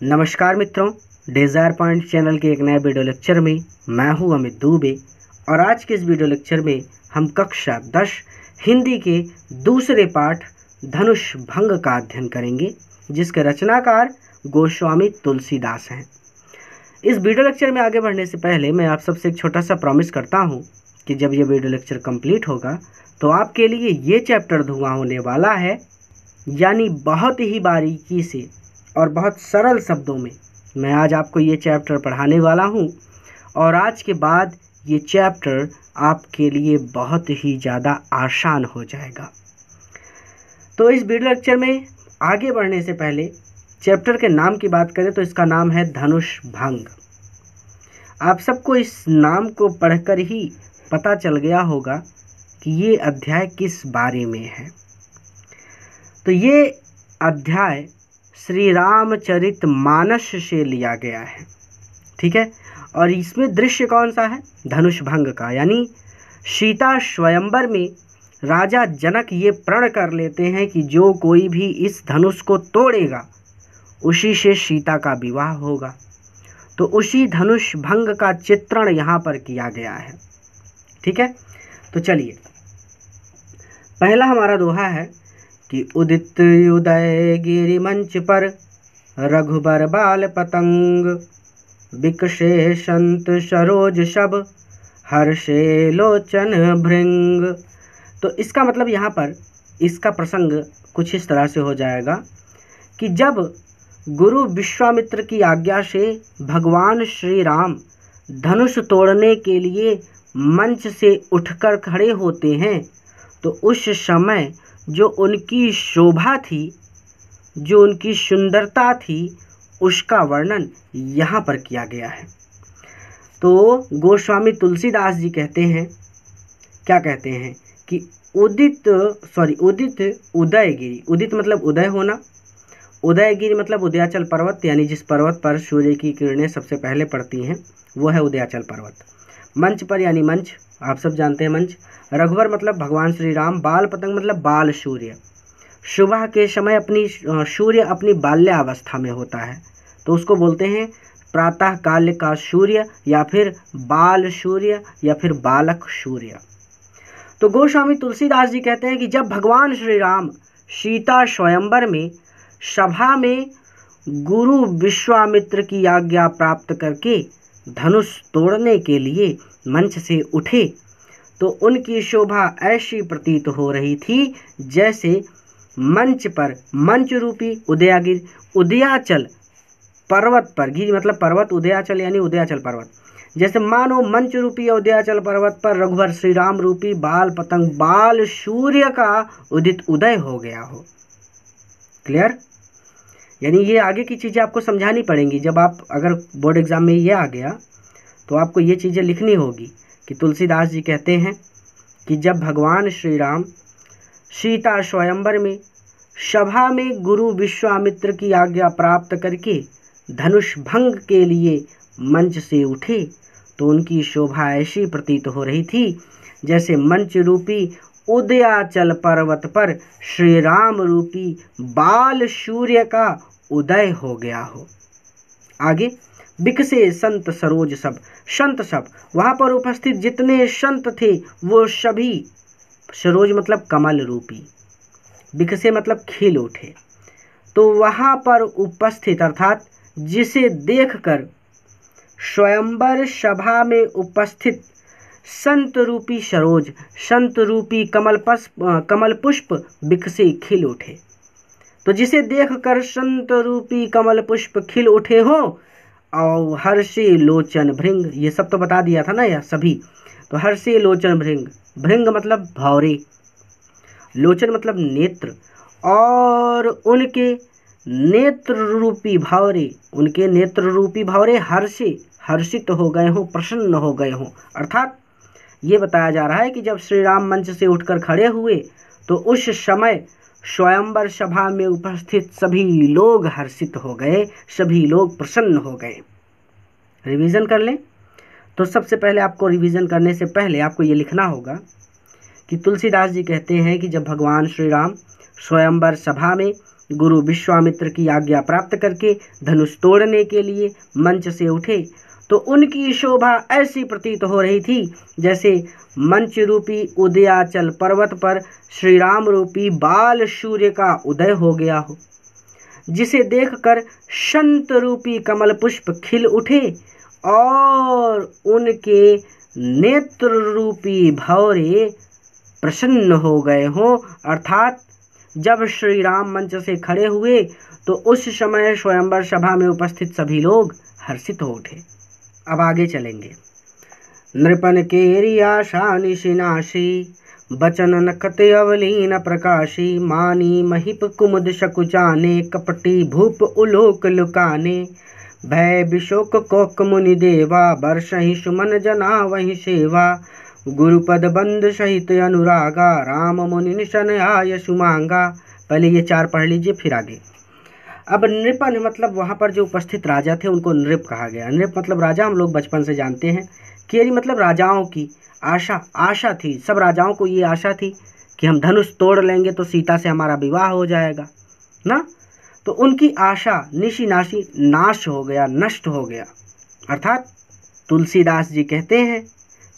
नमस्कार मित्रों desire point channel के एक नए वीडियो लेक्चर में मैं हूँ अमित दुबे और आज के इस वीडियो लेक्चर में हम कक्षा दस, हिंदी के दूसरे पाठ धनुष भंग का अध्ययन करेंगे, जिसके रचनाकार गोस्वामी तुलसीदास हैं। इस वीडियो लेक्चर में आगे बढ़ने से पहले मैं आप सबसे एक छोटा सा प्रॉमिस करता हूँ कि जब ये वीडियो लेक्चर कंप्लीट होगा तो आपके लिए ये चैप्टर धुआँ होने वाला है, यानी बहुत ही बारीकी से और बहुत सरल शब्दों में मैं आज आपको ये चैप्टर पढ़ाने वाला हूँ और आज के बाद ये चैप्टर आपके लिए बहुत ही ज़्यादा आसान हो जाएगा। तो इस वीडियो लेक्चर में आगे बढ़ने से पहले चैप्टर के नाम की बात करें तो इसका नाम है धनुष भंग। आप सबको इस नाम को पढ़कर ही पता चल गया होगा कि ये अध्याय किस बारे में है। तो ये अध्याय श्री रामचरित मानस से लिया गया है। ठीक है? और इसमें दृश्य कौन सा है? धनुष भंग का। यानी सीता स्वयंवर में राजा जनक ये प्रण कर लेते हैं कि जो कोई भी इस धनुष को तोड़ेगा, उसी से सीता का विवाह होगा। तो उसी धनुष भंग का चित्रण यहाँ पर किया गया है। ठीक है? तो चलिए। पहला हमारा दोहा है कि उदित उदय गिरि मंच पर रघुबर बाल पतंग विकशे संत सरोज शब हर्षे लोचन भृंग। तो इसका मतलब यहाँ पर इसका प्रसंग कुछ इस तरह से हो जाएगा कि जब गुरु विश्वामित्र की आज्ञा से भगवान श्री राम धनुष तोड़ने के लिए मंच से उठकर खड़े होते हैं तो उस समय जो उनकी शोभा थी, जो उनकी सुंदरता थी, उसका वर्णन यहाँ पर किया गया है। तो गोस्वामी तुलसीदास जी कहते हैं, क्या कहते हैं कि उदित सॉरी उदित उदयगिरी, उदित मतलब उदय होना। उदयगिरी मतलब उदयाचल पर्वत, यानी जिस पर्वत पर सूर्य की किरणें सबसे पहले पड़ती हैं, वो है उदयाचल पर्वत। मंच पर, यानी मंच, आप सब जानते हैं मंच, रघुवर मतलब भगवान श्री राम बाल पतंग मतलब बाल सूर्य। सुबह के समय अपनी सूर्य अपनी बाल्यावस्था में होता है। तो उसको बोलते हैं प्रातः काल का सूर्य, या फिर बाल सूर्य, या फिर बालक सूर्य। तो गोस्वामी तुलसीदास जी कहते हैं कि जब भगवान श्री राम सीता स्वयंवर में, सभा में गुरु विश्वामित्र की आज्ञा प्राप्त करके धनुष तोड़ने के लिए मंच से उठे तो उनकी शोभा ऐसी प्रतीत हो रही थी जैसे मंच पर मंच रूपी उदयागिर, उदयाचल पर्वत पर गिर मतलब पर्वत, उदयाचल यानी उदयाचल पर्वत। जैसे मानो मंच रूपी उदयाचल पर्वत पर रघुवर श्री राम रूपी बाल पतंग, बाल सूर्य का उदित उदय हो गया हो। क्लियर यानी ये आगे की चीज़ें आपको समझानी पड़ेंगी। जब आप, अगर बोर्ड एग्ज़ाम में ये आ गया तो आपको ये चीज़ें लिखनी होगी कि तुलसीदास जी कहते हैं कि जब भगवान श्री राम सीता स्वयंवर में, सभा में गुरु विश्वामित्र की आज्ञा प्राप्त करके धनुष भंग के लिए मंच से उठे तो उनकी शोभा ऐसी प्रतीत हो रही थी जैसे मंच रूपी उदयाचल पर्वत पर श्री राम रूपी बाल सूर्य का उदय हो गया हो। आगे, बिकसे संत सरोज सब, संत सब, वहाँ पर उपस्थित जितने संत थे, वो सभी, सरोज मतलब कमल रूपी, बिकसे मतलब खिल उठे। तो वहाँ पर उपस्थित अर्थात जिसे देखकर स्वयंवर सभा में उपस्थित संत रूपी सरोज संत रूपी कमल पुष्प कमल पुष्प बिकसे खिल उठे। तो जिसे देखकर संत रूपी कमल पुष्प खिल उठे हो और हर्षे लोचन भृंग, ये सब तो बता दिया था ना यह सभी। तो हर्षे लोचन भृंग भृंग मतलब भौरे, लोचन मतलब नेत्र, और उनके नेत्र रूपी भावरे उनके नेत्र रूपी भावरे हर्षे, हर्षित हो गए हों, प्रसन्न हो गए हों, अर्थात ये बताया जा रहा है कि जब श्री राम मंच से उठकर खड़े हुए तो उस समय स्वयंवर सभा में उपस्थित सभी लोग हर्षित हो गए, सभी लोग प्रसन्न हो गए। रिवीजन कर लें। तो सबसे पहले आपको रिवीजन करने से पहले आपको ये लिखना होगा कि तुलसीदास जी कहते हैं कि जब भगवान श्री राम स्वयंवर सभा में गुरु विश्वामित्र की आज्ञा प्राप्त करके धनुष तोड़ने के लिए मंच से उठे तो उनकी शोभा ऐसी प्रतीत हो रही थी जैसे मंच रूपी उदयाचल पर्वत पर श्री राम रूपी बाल सूर्य का उदय हो गया हो। जिसे देखकर संत रूपी कमल पुष्प खिल उठे और उनके नेत्र रूपी भौरे प्रसन्न हो गए हों। अर्थात जब श्री राम मंच से खड़े हुए तो उस समय स्वयंवर सभा में उपस्थित सभी लोग हर्षित हो उठे। अब आगे चलेंगे। नृपन केरी आशा निशिनाशी बचन नखत अवलीन प्रकाशी, मानी महिप कुमुद शकुचाने कपटी भूप उलोक लुकाने, भय विशोक कोक मुनि देवा, वर्ष ही सुमन जना वही सेवा, गुरुपद बंद सहित अनुरागा, राम मुनि निशन आय सुमांगा। पहले ये चार पढ़ लीजिए, फिर आगे। अब नृपन मतलब वहाँ पर जो उपस्थित राजा थे, उनको नृप कहा गया। नृप मतलब राजा, हम लोग बचपन से जानते हैं। केरी मतलब राजाओं की आशा आशा थी। सब राजाओं को ये आशा थी कि हम धनुष तोड़ लेंगे तो सीता से हमारा विवाह हो जाएगा, ना? तो उनकी आशा निशी नाशी नाश हो गया, नष्ट हो गया। अर्थात तुलसीदास जी कहते हैं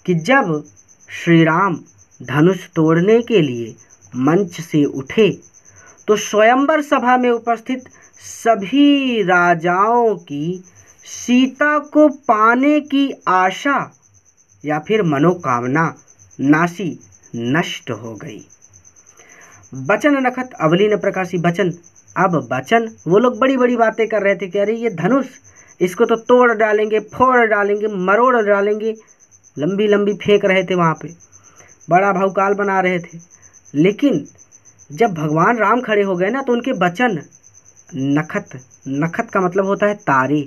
कि जब श्री राम धनुष तोड़ने के लिए मंच से उठे तो स्वयंवर सभा में उपस्थित सभी राजाओं की सीता को पाने की आशा या फिर मनोकामना नासी नष्ट हो गई। बचन नखत अवली न प्रकाशी बचन। अब बचन, वो लोग बड़ी बड़ी बातें कर रहे थे, कह रहे, ये धनुष, इसको तो तोड़ डालेंगे, फोड़ डालेंगे, मरोड़ डालेंगे। लंबी लंबी फेंक रहे थे वहाँ पे। बड़ा भावकाल बना रहे थे। लेकिन जब भगवान राम खड़े हो गए ना तो उनके बचन नखत नखत का मतलब होता है तारे।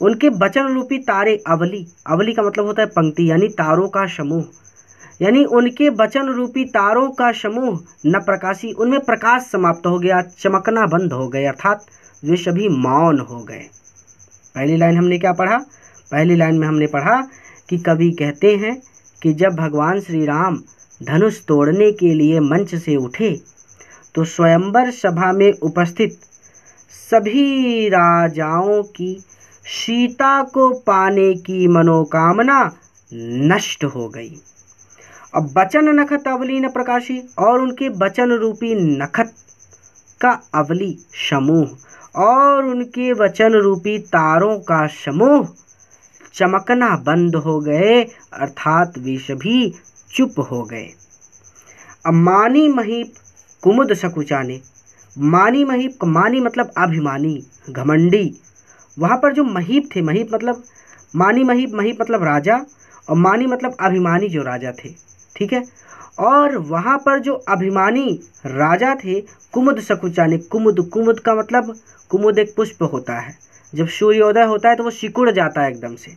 उनके बचन रूपी तारे अवली अवली का मतलब होता है पंक्ति, यानी तारों का समूह। यानी उनके बचन रूपी तारों का समूह न प्रकाशी, उनमें प्रकाश समाप्त हो गया, चमकना बंद हो गए, अर्थात वे सभी मौन हो गए। पहली लाइन हमने क्या पढ़ा? पहली लाइन में हमने पढ़ा कि कवि कहते हैं कि जब भगवान श्री राम धनुष तोड़ने के लिए मंच से उठे तो स्वयंवर सभा में उपस्थित सभी राजाओं की सीता को पाने की मनोकामना नष्ट हो गई। अब बचन नखत अवली न प्रकाशी और उनके बचन रूपी नखत का अवली समूह और उनके वचन रूपी तारों का समूह चमकना बंद हो गए, अर्थात वे सभी चुप हो गए। अब मानी महीप कुमुद सकुचाने मानी महीप, मानी मतलब अभिमानी, घमंडी। वहाँ पर जो महीप थे, महीप मतलब मानी महीप महीप मतलब राजा, और मानी मतलब अभिमानी जो राजा थे, ठीक है? और वहाँ पर जो अभिमानी राजा थे, कुमुद सकुचाने कुमुद कुमुद का मतलब कुमुद एक पुष्प होता है। जब सूर्योदय होता है तो वो सिकुड़ जाता है एकदम से।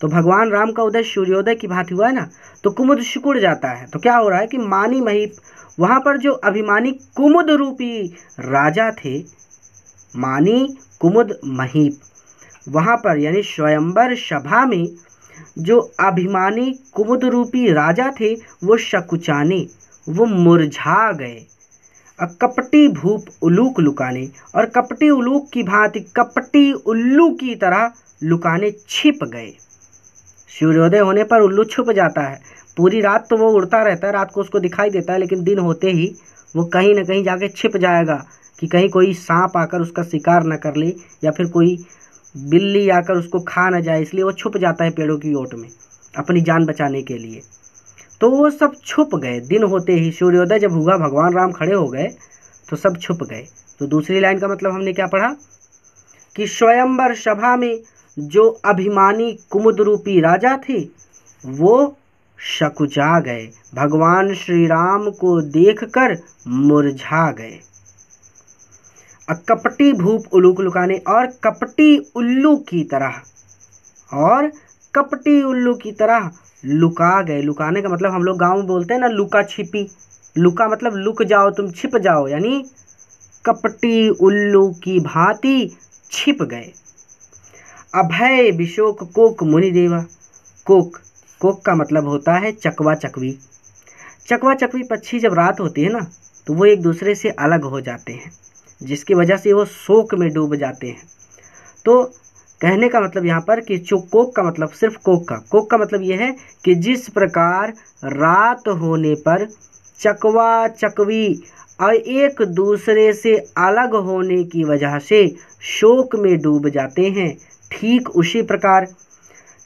तो भगवान राम का उदय सूर्योदय की भांति हुआ है ना तो कुमुद सिकुड़ जाता है। तो क्या हो रहा है कि मानी महीप वहाँ पर जो अभिमानी कुमुद रूपी राजा थे, मानी कुमुद महीप, वहाँ पर यानी स्वयंवर सभा में जो अभिमानी कुमुद रूपी राजा थे, वो शकुचाने, वो मुरझा गए। और कपटी भूप उलूक लुकाने और कपटी उलूक की भांति कपटी उल्लू की तरह लुकाने छिप गए। सूर्योदय होने पर उल्लू छुप जाता है। पूरी रात तो वो उड़ता रहता है, रात को उसको दिखाई देता है, लेकिन दिन होते ही वो कहीं ना कहीं जाके छिप जाएगा कि कहीं कोई सांप आकर उसका शिकार न कर ले या फिर कोई बिल्ली आकर उसको खा ना जाए, इसलिए वो छुप जाता है पेड़ों की ओट में अपनी जान बचाने के लिए। तो वो सब छुप गए। दिन होते ही सूर्योदय जब हुआ, भगवान राम खड़े हो गए तो सब छुप गए। तो दूसरी लाइन का मतलब हमने क्या पढ़ा? कि स्वयंवर सभा में जो अभिमानी कुमुद रूपी राजा थे, वो शकुचा गए। भगवान श्री राम को देखकर मुरझा गए। कपटी भूप उल्लू लुकाने और कपटी उल्लू की तरह, और कपटी उल्लू की तरह लुका गए। लुकाने का मतलब हम लोग गाँव में बोलते हैं ना, लुका छिपी। लुका मतलब लुक जाओ, तुम छिप जाओ, यानी कपटी उल्लू की भांति छिप गए। अभय, विशोक, कोक मुनि देवा कोक कोक का मतलब होता है चकवा चकवी चकवा चकवी पक्षी जब रात होती है ना तो वो एक दूसरे से अलग हो जाते हैं, जिसकी वजह से वो शोक में डूब जाते हैं। तो कहने का मतलब यहाँ पर कि जो कोक का मतलब सिर्फ़ कोक का। कोक का मतलब ये है कि जिस प्रकार रात होने पर चकवा चकवी और एक दूसरे से अलग होने की वजह से शोक में डूब जाते हैं, ठीक उसी प्रकार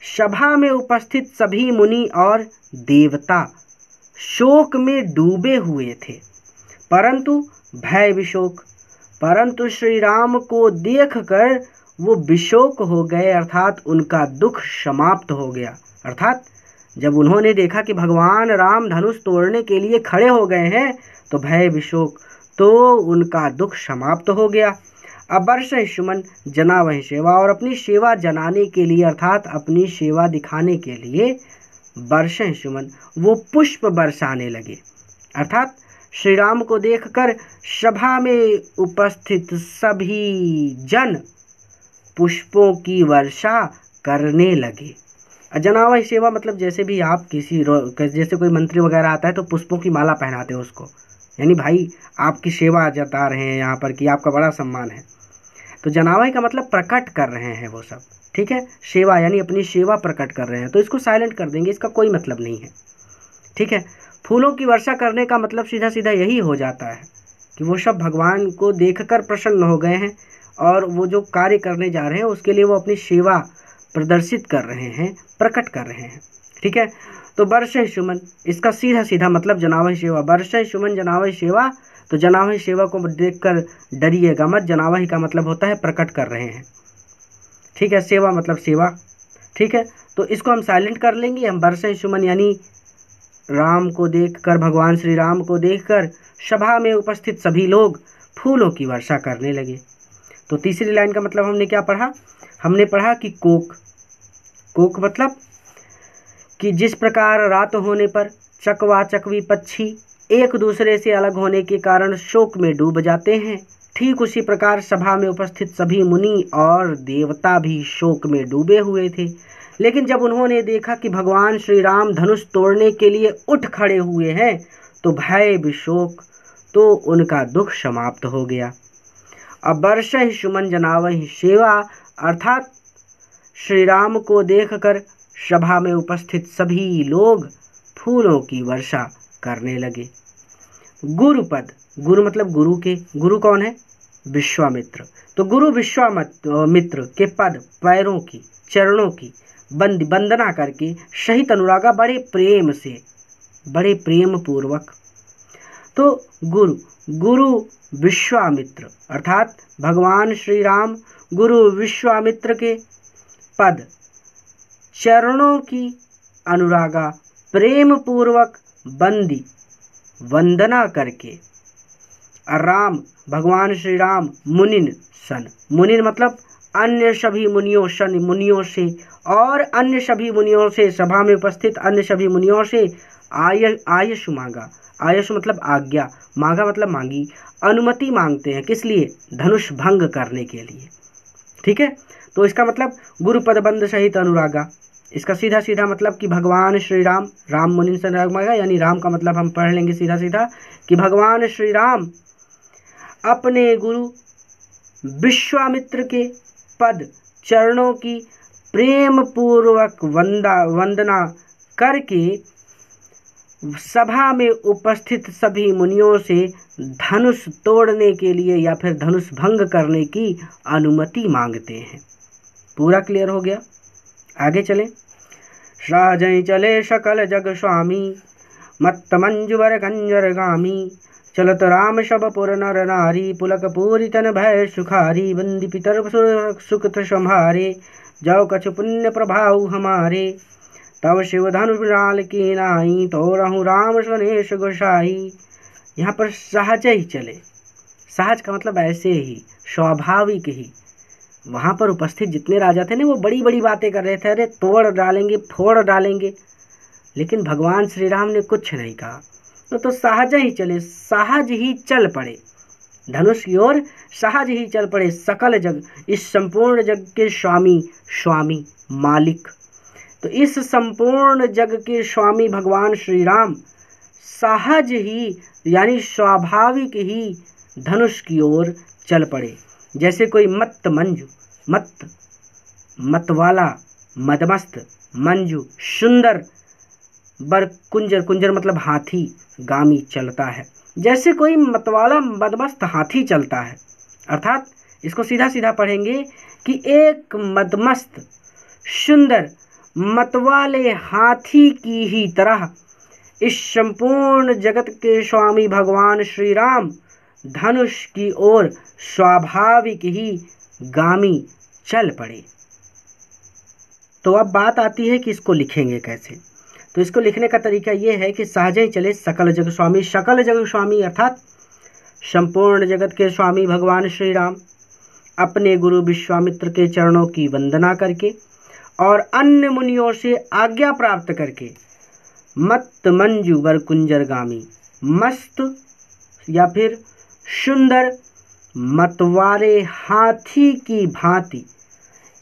सभा में उपस्थित सभी मुनि और देवता शोक में डूबे हुए थे। परंतु, भय विशोक, परंतु श्री राम को देखकर वो विशोक हो गए, अर्थात उनका दुख समाप्त हो गया। अर्थात, जब उन्होंने देखा कि भगवान राम धनुष तोड़ने के लिए खड़े हो गए हैं तो भय विशोक तो उनका दुख समाप्त हो गया। अब वर्ष सुमन जना वही सेवा और अपनी सेवा जनाने के लिए अर्थात अपनी सेवा दिखाने के लिए वर्ष सुमन वो पुष्प बरसाने लगे। अर्थात श्री राम को देखकर सभा में उपस्थित सभी जन पुष्पों की वर्षा करने लगे। जनावा सेवा मतलब जैसे भी आप किसी जैसे कोई मंत्री वगैरह आता है तो पुष्पों की माला पहनाते हो उसको। यानी भाई, आपकी सेवा जता रहे हैं यहाँ पर कि आपका बड़ा सम्मान है। तो जनावाई का मतलब प्रकट कर रहे हैं वो सब, ठीक है? सेवा, यानी अपनी सेवा प्रकट कर रहे हैं। तो इसको साइलेंट कर देंगे, इसका कोई मतलब नहीं है, ठीक है? फूलों की वर्षा करने का मतलब सीधा सीधा यही हो जाता है कि वो सब भगवान को देखकर प्रसन्न हो गए हैं और वो जो कार्य करने जा रहे हैं, उसके लिए वो अपनी सेवा प्रदर्शित कर रहे हैं, प्रकट कर रहे हैं, ठीक है? तो वर्ष सुमन, इसका सीधा सीधा मतलब जनावय सेवा वर्ष सुमन जनावय सेवा तो जनावह सेवा को देख देखकर डरिएगा मत। जनावही का मतलब होता है प्रकट कर रहे हैं। ठीक है, सेवा मतलब सेवा। ठीक है तो इसको हम साइलेंट कर लेंगे। हम वर्ष सुमन यानी राम को देखकर, भगवान श्री राम को देखकर सभा में उपस्थित सभी लोग फूलों की वर्षा करने लगे। तो तीसरी लाइन का मतलब हमने क्या पढ़ा? हमने पढ़ा कि कोक। कोक मतलब कि जिस प्रकार रात होने पर चकवा चकवी पक्षी एक दूसरे से अलग होने के कारण शोक में डूब जाते हैं। ठीक उसी प्रकार सभा में उपस्थित सभी मुनि और देवता भी शोक में डूबे हुए थे। लेकिन जब उन्होंने देखा कि भगवान श्री राम धनुष तोड़ने के लिए उठ खड़े हुए हैं तो भय विशोक तो उनका दुख समाप्त हो गया। अब वर्ष ही सुमन जनाव ही सेवा, अर्थात श्री राम को देखकर सभा में उपस्थित सभी लोग फूलों की वर्षा करने लगे। गुरुपद। गुरु मतलब गुरु के, गुरु कौन है? विश्वामित्र। तो गुरु विश्वामित्र मित्र के पद, पैरों की, चरणों की, बंद, वंदना करके शहीद अनुरागा बड़े प्रेम से, बड़े प्रेम पूर्वक तो गुरु गुरु विश्वामित्र, अर्थात भगवान श्री राम गुरु विश्वामित्र के पद, चरणों की अनुरागा प्रेम पूर्वक बंदी वंदना करके। राम, भगवान श्री राम मुनिन सन। मुनिन मतलब अन्य सभी मुनियों, सन मुनियों से और अन्य सभी मुनियों से सभा में उपस्थित अन्य सभी मुनियों से आय, आयुष मांगा। आयुष मतलब आज्ञा। मांगा मतलब मांगी। अनुमति मांगते हैं किस लिए? धनुष भंग करने के लिए। ठीक है? तो इसका मतलब गुरुपद बंद सहित अनुरागा। इसका सीधा सीधा मतलब कि भगवान श्री राम राम मुनि से यानी राम का मतलब हम पढ़ लेंगे सीधा सीधा कि भगवान श्री राम अपने गुरु विश्वामित्र के पद चरणों की प्रेम पूर्वक वंदा, वंदना करके सभा में उपस्थित सभी मुनियों से धनुष तोड़ने के लिए या फिर धनुष भंग करने की अनुमति मांगते हैं। पूरा क्लियर हो गया? आगे चले। राजय चले सकल जग स्वामी मत्त मंजुवर गंजर गामी। चलत राम शब पुर नर नारी, पुलक पूरी तन भय सुखारी। बंदी पितर सुख संहारे जाओ कछ पुण्य प्रभाव हमारे। तब शिव धनुष की नाई तो रहूँ राम स्वनेश गोसाई। यहाँ पर सहज ही चले। सहज का मतलब ऐसे ही, स्वाभाविक ही। वहाँ पर उपस्थित जितने राजा थे ना, वो बड़ी बड़ी बातें कर रहे थे। अरे, तोड़ डालेंगे, फोड़ डालेंगे। लेकिन भगवान श्री राम ने कुछ नहीं कहा। तो तो सहज ही चले, सहज ही चल पड़े। धनुष की ओर सहज ही चल पड़े, सकल जग, इस संपूर्ण जग के स्वामी स्वामी मालिक। तो इस संपूर्ण जग के स्वामी भगवान श्री राम सहज ही, यानी स्वाभाविक ही धनुष की ओर चल पड़े। जैसे कोई मत मंजू मत मतवाला, मदमस्त, मंजू, सुंदर, बर कुंजर कुंजर मतलब हाथी, गामी चलता है। जैसे कोई मतवाला, मदमस्त, हाथी चलता है। अर्थात इसको सीधा सीधा पढ़ेंगे कि एक मदमस्त, सुंदर, मतवाले, हाथी की ही तरह इस संपूर्ण जगत के स्वामी भगवान श्री राम धनुष की ओर स्वाभाविक ही गामी चल पड़े। तो अब बात आती है कि इसको लिखेंगे कैसे? तो इसको लिखने का तरीका ये है कि सहज चले सकल जग स्वामी सकल जग स्वामी अर्थात संपूर्ण जगत के स्वामी भगवान श्री राम अपने गुरु विश्वामित्र के चरणों की वंदना करके और अन्य मुनियों से आज्ञा प्राप्त करके मत मंजू वर कुंजर गामी मस्त या फिर सुंदर मतवारे हाथी की भांति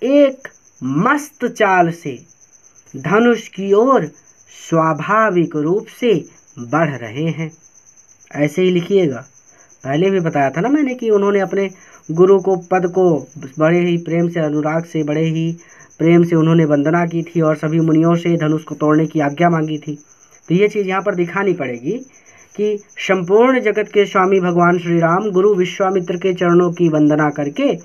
एक मस्त चाल से धनुष की ओर स्वाभाविक रूप से बढ़ रहे हैं। ऐसे ही लिखिएगा। पहले भी बताया था ना मैंने कि उन्होंने अपने गुरु को, पद को बड़े ही प्रेम से, अनुराग से, बड़े ही प्रेम से उन्होंने वंदना की थी और सभी मुनियों से धनुष को तोड़ने की आज्ञा मांगी थी। तो ये चीज़ यहाँ पर दिखानी पड़ेगी कि संपूर्ण जगत के स्वामी भगवान श्री राम गुरु विश्वामित्र के चरणों की वंदना करके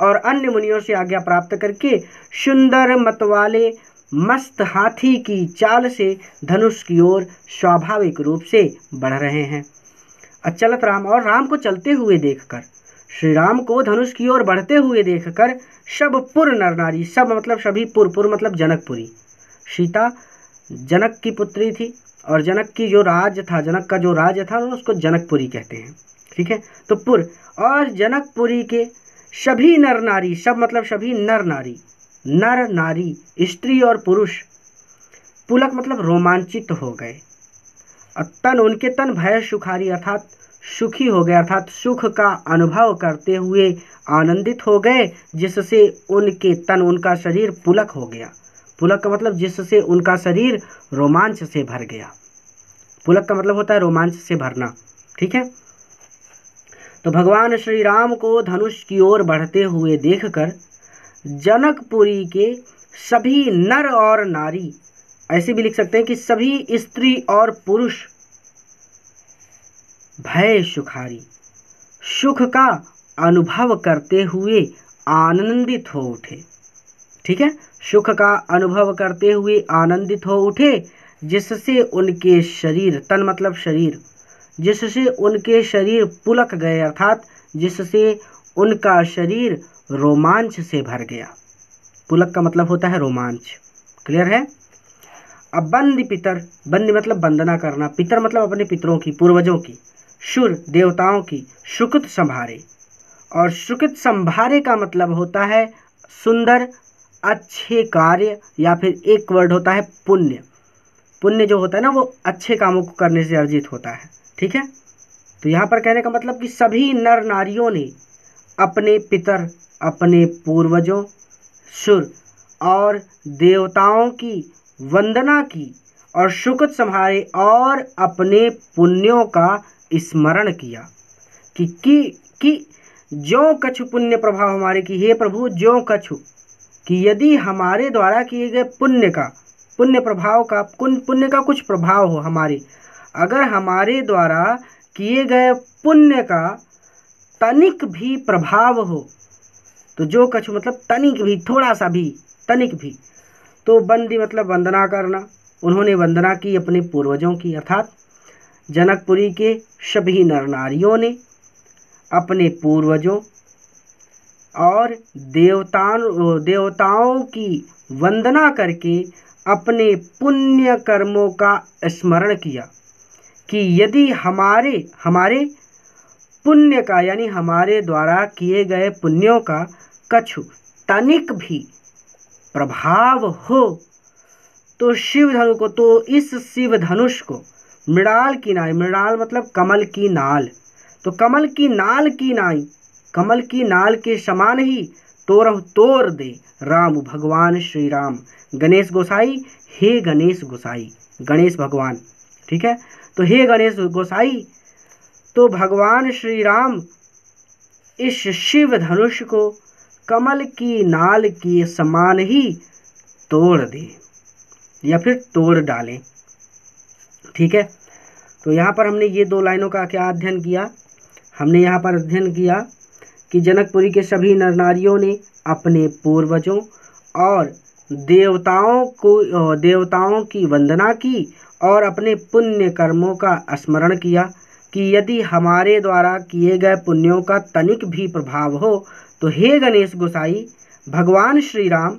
और अन्य मुनियों से आज्ञा प्राप्त करके सुंदर मतवाले, मस्त हाथी की चाल से धनुष की ओर स्वाभाविक रूप से बढ़ रहे हैं। अचलत राम और राम को चलते हुए देखकर श्री राम को धनुष की ओर बढ़ते हुए देखकर सब पुर नर नारी, सब मतलब सभी पुर पुर मतलब जनकपुरी। सीता, जनक की पुत्री थी। और जनक की जो राज्य था, जनक का जो राज्य था उसको जनकपुरी कहते हैं। ठीक है? तो पुर, और जनकपुरी के सभी नर नारी, सब मतलब सभी नर नारी नर नारी, स्त्री और पुरुष, पुलक मतलब रोमांचित हो गए। और तन, उनके तन भय सुखारी अर्थात सुखी हो गए, अर्थात सुख का अनुभव करते हुए आनंदित हो गए, जिससे उनके तन, उनका शरीर पुलक हो गया। पुलक का मतलब जिससे उनका शरीर रोमांच से भर गया। पुलक का मतलब होता है रोमांच से भरना, ठीक है? तो भगवान श्री राम को धनुष की ओर बढ़ते हुए देखकर जनकपुरी के सभी नर और नारी, ऐसे भी लिख सकते हैं कि सभी स्त्री और पुरुष भय सुखारी, सुख का अनुभव करते हुए आनंदित हो उठे, ठीक है? सुख का अनुभव करते हुए आनंदित हो उठे, जिससे उनके शरीर, तन मतलब शरीर, जिससे उनके शरीर पुलक गए अर्थात जिससे उनका शरीर रोमांच से भर गया। पुलक का मतलब होता है रोमांच। क्लियर है? अब बंद पितर, बंद मतलब वंदना करना। पितर मतलब अपने पितरों की, पूर्वजों की, शुर, देवताओं की, सुकृत संभारे। और सुकृत संभारे का मतलब होता है सुंदर अच्छे कार्य या फिर एक वर्ड होता है पुण्य। पुण्य जो होता है ना, वो अच्छे कामों को करने से अर्जित होता है। ठीक है? तो यहाँ पर कहने का मतलब कि सभी नर नारियों ने अपने पितर, अपने पूर्वजों, सुर और देवताओं की वंदना की और शुक्र संभाले और अपने पुण्यों का स्मरण किया कि कि कि जो कछु पुण्य प्रभाव हमारे की, हे प्रभु, जो कछु कि यदि हमारे द्वारा किए गए पुण्य का, पुण्य प्रभाव का, पुण्य का कुछ प्रभाव हो हमारे, अगर हमारे द्वारा किए गए पुण्य का तनिक भी प्रभाव हो तो जो कछु मतलब तनिक भी, थोड़ा सा भी, तनिक भी तो बंदी मतलब वंदना करना। उन्होंने वंदना की अपने पूर्वजों की, अर्थात जनकपुरी के सभी नर नारियों ने अपने पूर्वजों और देवताओं देवताओं की वंदना करके अपने पुण्य कर्मों का स्मरण किया कि यदि हमारे हमारे पुण्य का, यानी हमारे द्वारा किए गए पुण्यों का कछु तनिक भी प्रभाव हो तो शिव धनु को तो इस शिव धनुष को मृणाल की नाई, मृणाल मतलब कमल की नाल तो कमल की नाल की नाई कमल की नाल के समान ही तोरह तोड़ दे। राम, भगवान श्री राम गणेश गोसाई, हे गणेश गोसाई। गणेश भगवान, ठीक है? तो हे गणेश गोसाई तो भगवान श्री राम इस शिव धनुष को कमल की नाल के समान ही तोड़ दे, या फिर तोड़ डालें, ठीक है? तो यहाँ पर हमने ये दो लाइनों का क्या अध्ययन किया? हमने यहाँ पर अध्ययन किया कि जनकपुरी के सभी नर नारियों ने अपने पूर्वजों और देवताओं को देवताओं की वंदना की और अपने पुण्य कर्मों का स्मरण किया कि यदि हमारे द्वारा किए गए पुण्यों का तनिक भी प्रभाव हो तो हे गणेश गोसाई, भगवान श्री राम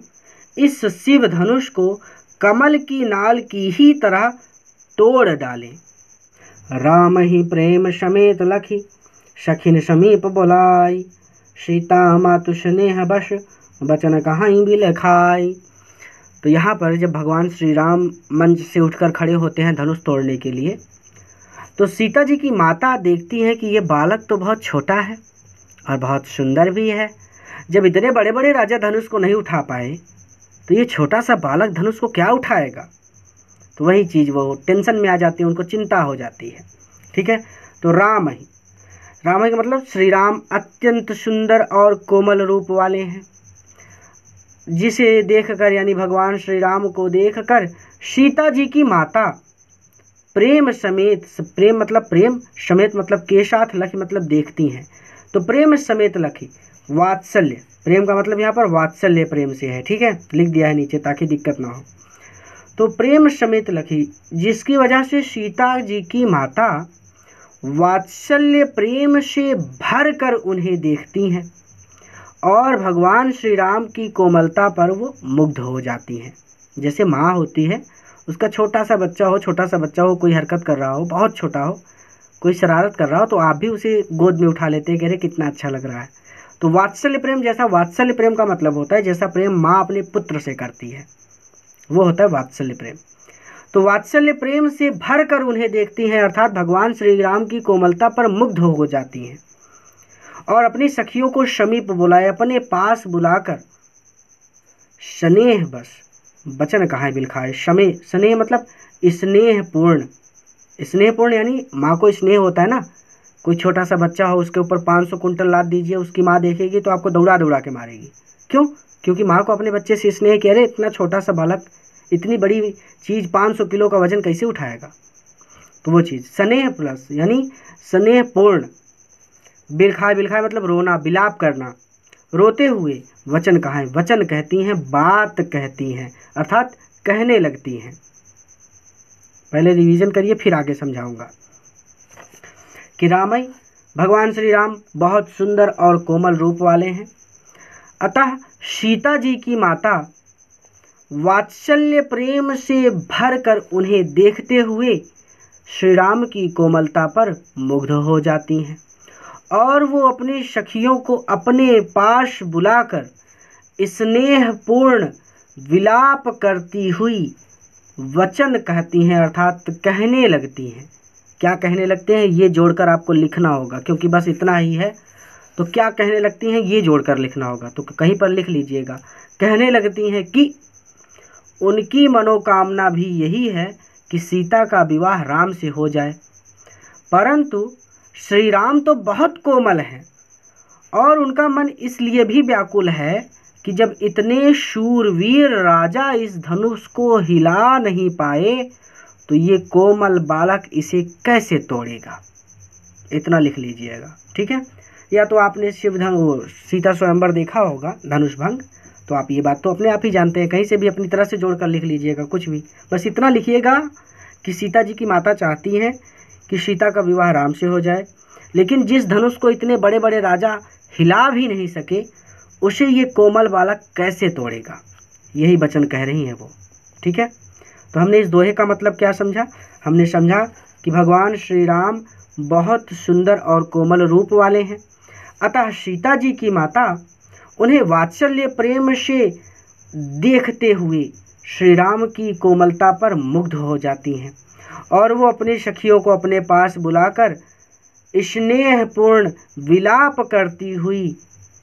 इस शिव धनुष को कमल की नाल की ही तरह तोड़ डालें। राम ही प्रेम समेत लखी, सखिन समीप बोलाई। सीता मातु स्नेह बश बचन कहीं भी लिखाई। तो यहाँ पर जब भगवान श्री राम मंच से उठकर खड़े होते हैं धनुष तोड़ने के लिए तो सीता जी की माता देखती हैं कि ये बालक तो बहुत छोटा है और बहुत सुंदर भी है। जब इतने बड़े बड़े राजा धनुष को नहीं उठा पाए तो ये छोटा सा बालक धनुष को क्या उठाएगा? तो वही चीज़, वो टेंशन में आ जाती है, उनको चिंता हो जाती है। ठीक है? तो राम ही राम का मतलब श्री राम अत्यंत सुंदर और कोमल रूप वाले हैं। जिसे देखकर, यानी भगवान श्री राम को देखकर सीता जी की माता प्रेम समेत, प्रेम मतलब प्रेम, समेत मतलब के साथ लखी मतलब देखती हैं। तो प्रेम समेत लखी, वात्सल्य। प्रेम का मतलब यहाँ पर वात्सल्य प्रेम से है, ठीक है? लिख दिया है नीचे ताकि दिक्कत ना हो। तो प्रेम समेत लखी, जिसकी वजह से सीता जी की माता वात्सल्य प्रेम से भर कर उन्हें देखती हैं और भगवान श्री राम की कोमलता पर वो मुग्ध हो जाती हैं। जैसे माँ होती है, उसका छोटा सा बच्चा हो, छोटा सा बच्चा हो, कोई हरकत कर रहा हो, बहुत छोटा हो, कोई शरारत कर रहा हो तो आप भी उसे गोद में उठा लेते हैं कह रहे कितना अच्छा लग रहा है। तो वात्सल्य प्रेम जैसा वात्सल्य प्रेम का मतलब होता है जैसा प्रेम माँ अपने पुत्र से करती है। वो होता है वात्सल्य प्रेम। तो वात्सल्य प्रेम से भर कर उन्हें देखती हैं, अर्थात भगवान श्री राम की कोमलता पर मुग्ध हो जाती हैं। और अपनी सखियों को समीप बुलाए, अपने पास बुलाकर, स्नेह बस, वचन कहाँ बिलखाए शमे, स्नेह मतलब स्नेह पूर्ण स्नेह पूर्ण यानी माँ को स्नेह होता है ना? कोई छोटा सा बच्चा हो, उसके ऊपर पाँच सौ कुंटल लाद दीजिए, उसकी माँ देखेगी तो आपको दौड़ा दौड़ा के मारेगी। क्यों? क्योंकि माँ को अपने बच्चे से स्नेह कह रहे इतना छोटा सा बालक इतनी बड़ी चीज़ पाँच सौ किलो का वज़न कैसे उठाएगा? तो वो चीज़, स्नेह प्लस, यानी स्नेह पूर्ण बिलखाए बिलखाए मतलब रोना, बिलाप करना। रोते हुए वचन कहाँ वचन कहती हैं, बात कहती हैं, अर्थात कहने लगती हैं। पहले रिवीजन करिए, फिर आगे समझाऊँगा। कि रामय भगवान श्री राम बहुत सुंदर और कोमल रूप वाले हैं। अतः सीता जी की माता वात्सल्य प्रेम से भर कर उन्हें देखते हुए श्री राम की कोमलता पर मुग्ध हो जाती हैं और वो अपनी सखियों को अपने पास बुलाकर स्नेहपूर्ण विलाप करती हुई वचन कहती हैं, अर्थात कहने लगती हैं। क्या कहने लगते हैं? ये जोड़कर आपको लिखना होगा, क्योंकि बस इतना ही है। तो क्या कहने लगती हैं? ये जोड़कर लिखना होगा। तो कहीं पर लिख लीजिएगा। कहने लगती हैं कि उनकी मनोकामना भी यही है कि सीता का विवाह राम से हो जाए। परंतु श्री राम तो बहुत कोमल हैं और उनका मन इसलिए भी व्याकुल है कि जब इतने शूरवीर राजा इस धनुष को हिला नहीं पाए तो ये कोमल बालक इसे कैसे तोड़ेगा? इतना लिख लीजिएगा, ठीक है? या तो आपने शिव धनु सीता स्वयंवर देखा होगा, धनुष भंग। तो आप ये बात तो अपने आप ही जानते हैं। कहीं से भी अपनी तरह से जोड़कर लिख लीजिएगा, कुछ भी। बस इतना लिखिएगा कि सीता जी की माता चाहती हैं कि सीता का विवाह राम से हो जाए। लेकिन जिस धनुष को इतने बड़े बड़े राजा हिला भी नहीं सके, उसे ये कोमल बालक कैसे तोड़ेगा? यही वचन कह रही हैं वो। ठीक है? तो हमने इस दोहे का मतलब क्या समझा? हमने समझा कि भगवान श्री राम बहुत सुंदर और कोमल रूप वाले हैं। अतः सीता जी की माता उन्हें वात्सल्य प्रेम से देखते हुए श्री राम की कोमलता पर मुग्ध हो जाती हैं और वो अपने सखियों को अपने पास बुलाकर स्नेहपूर्ण विलाप करती हुई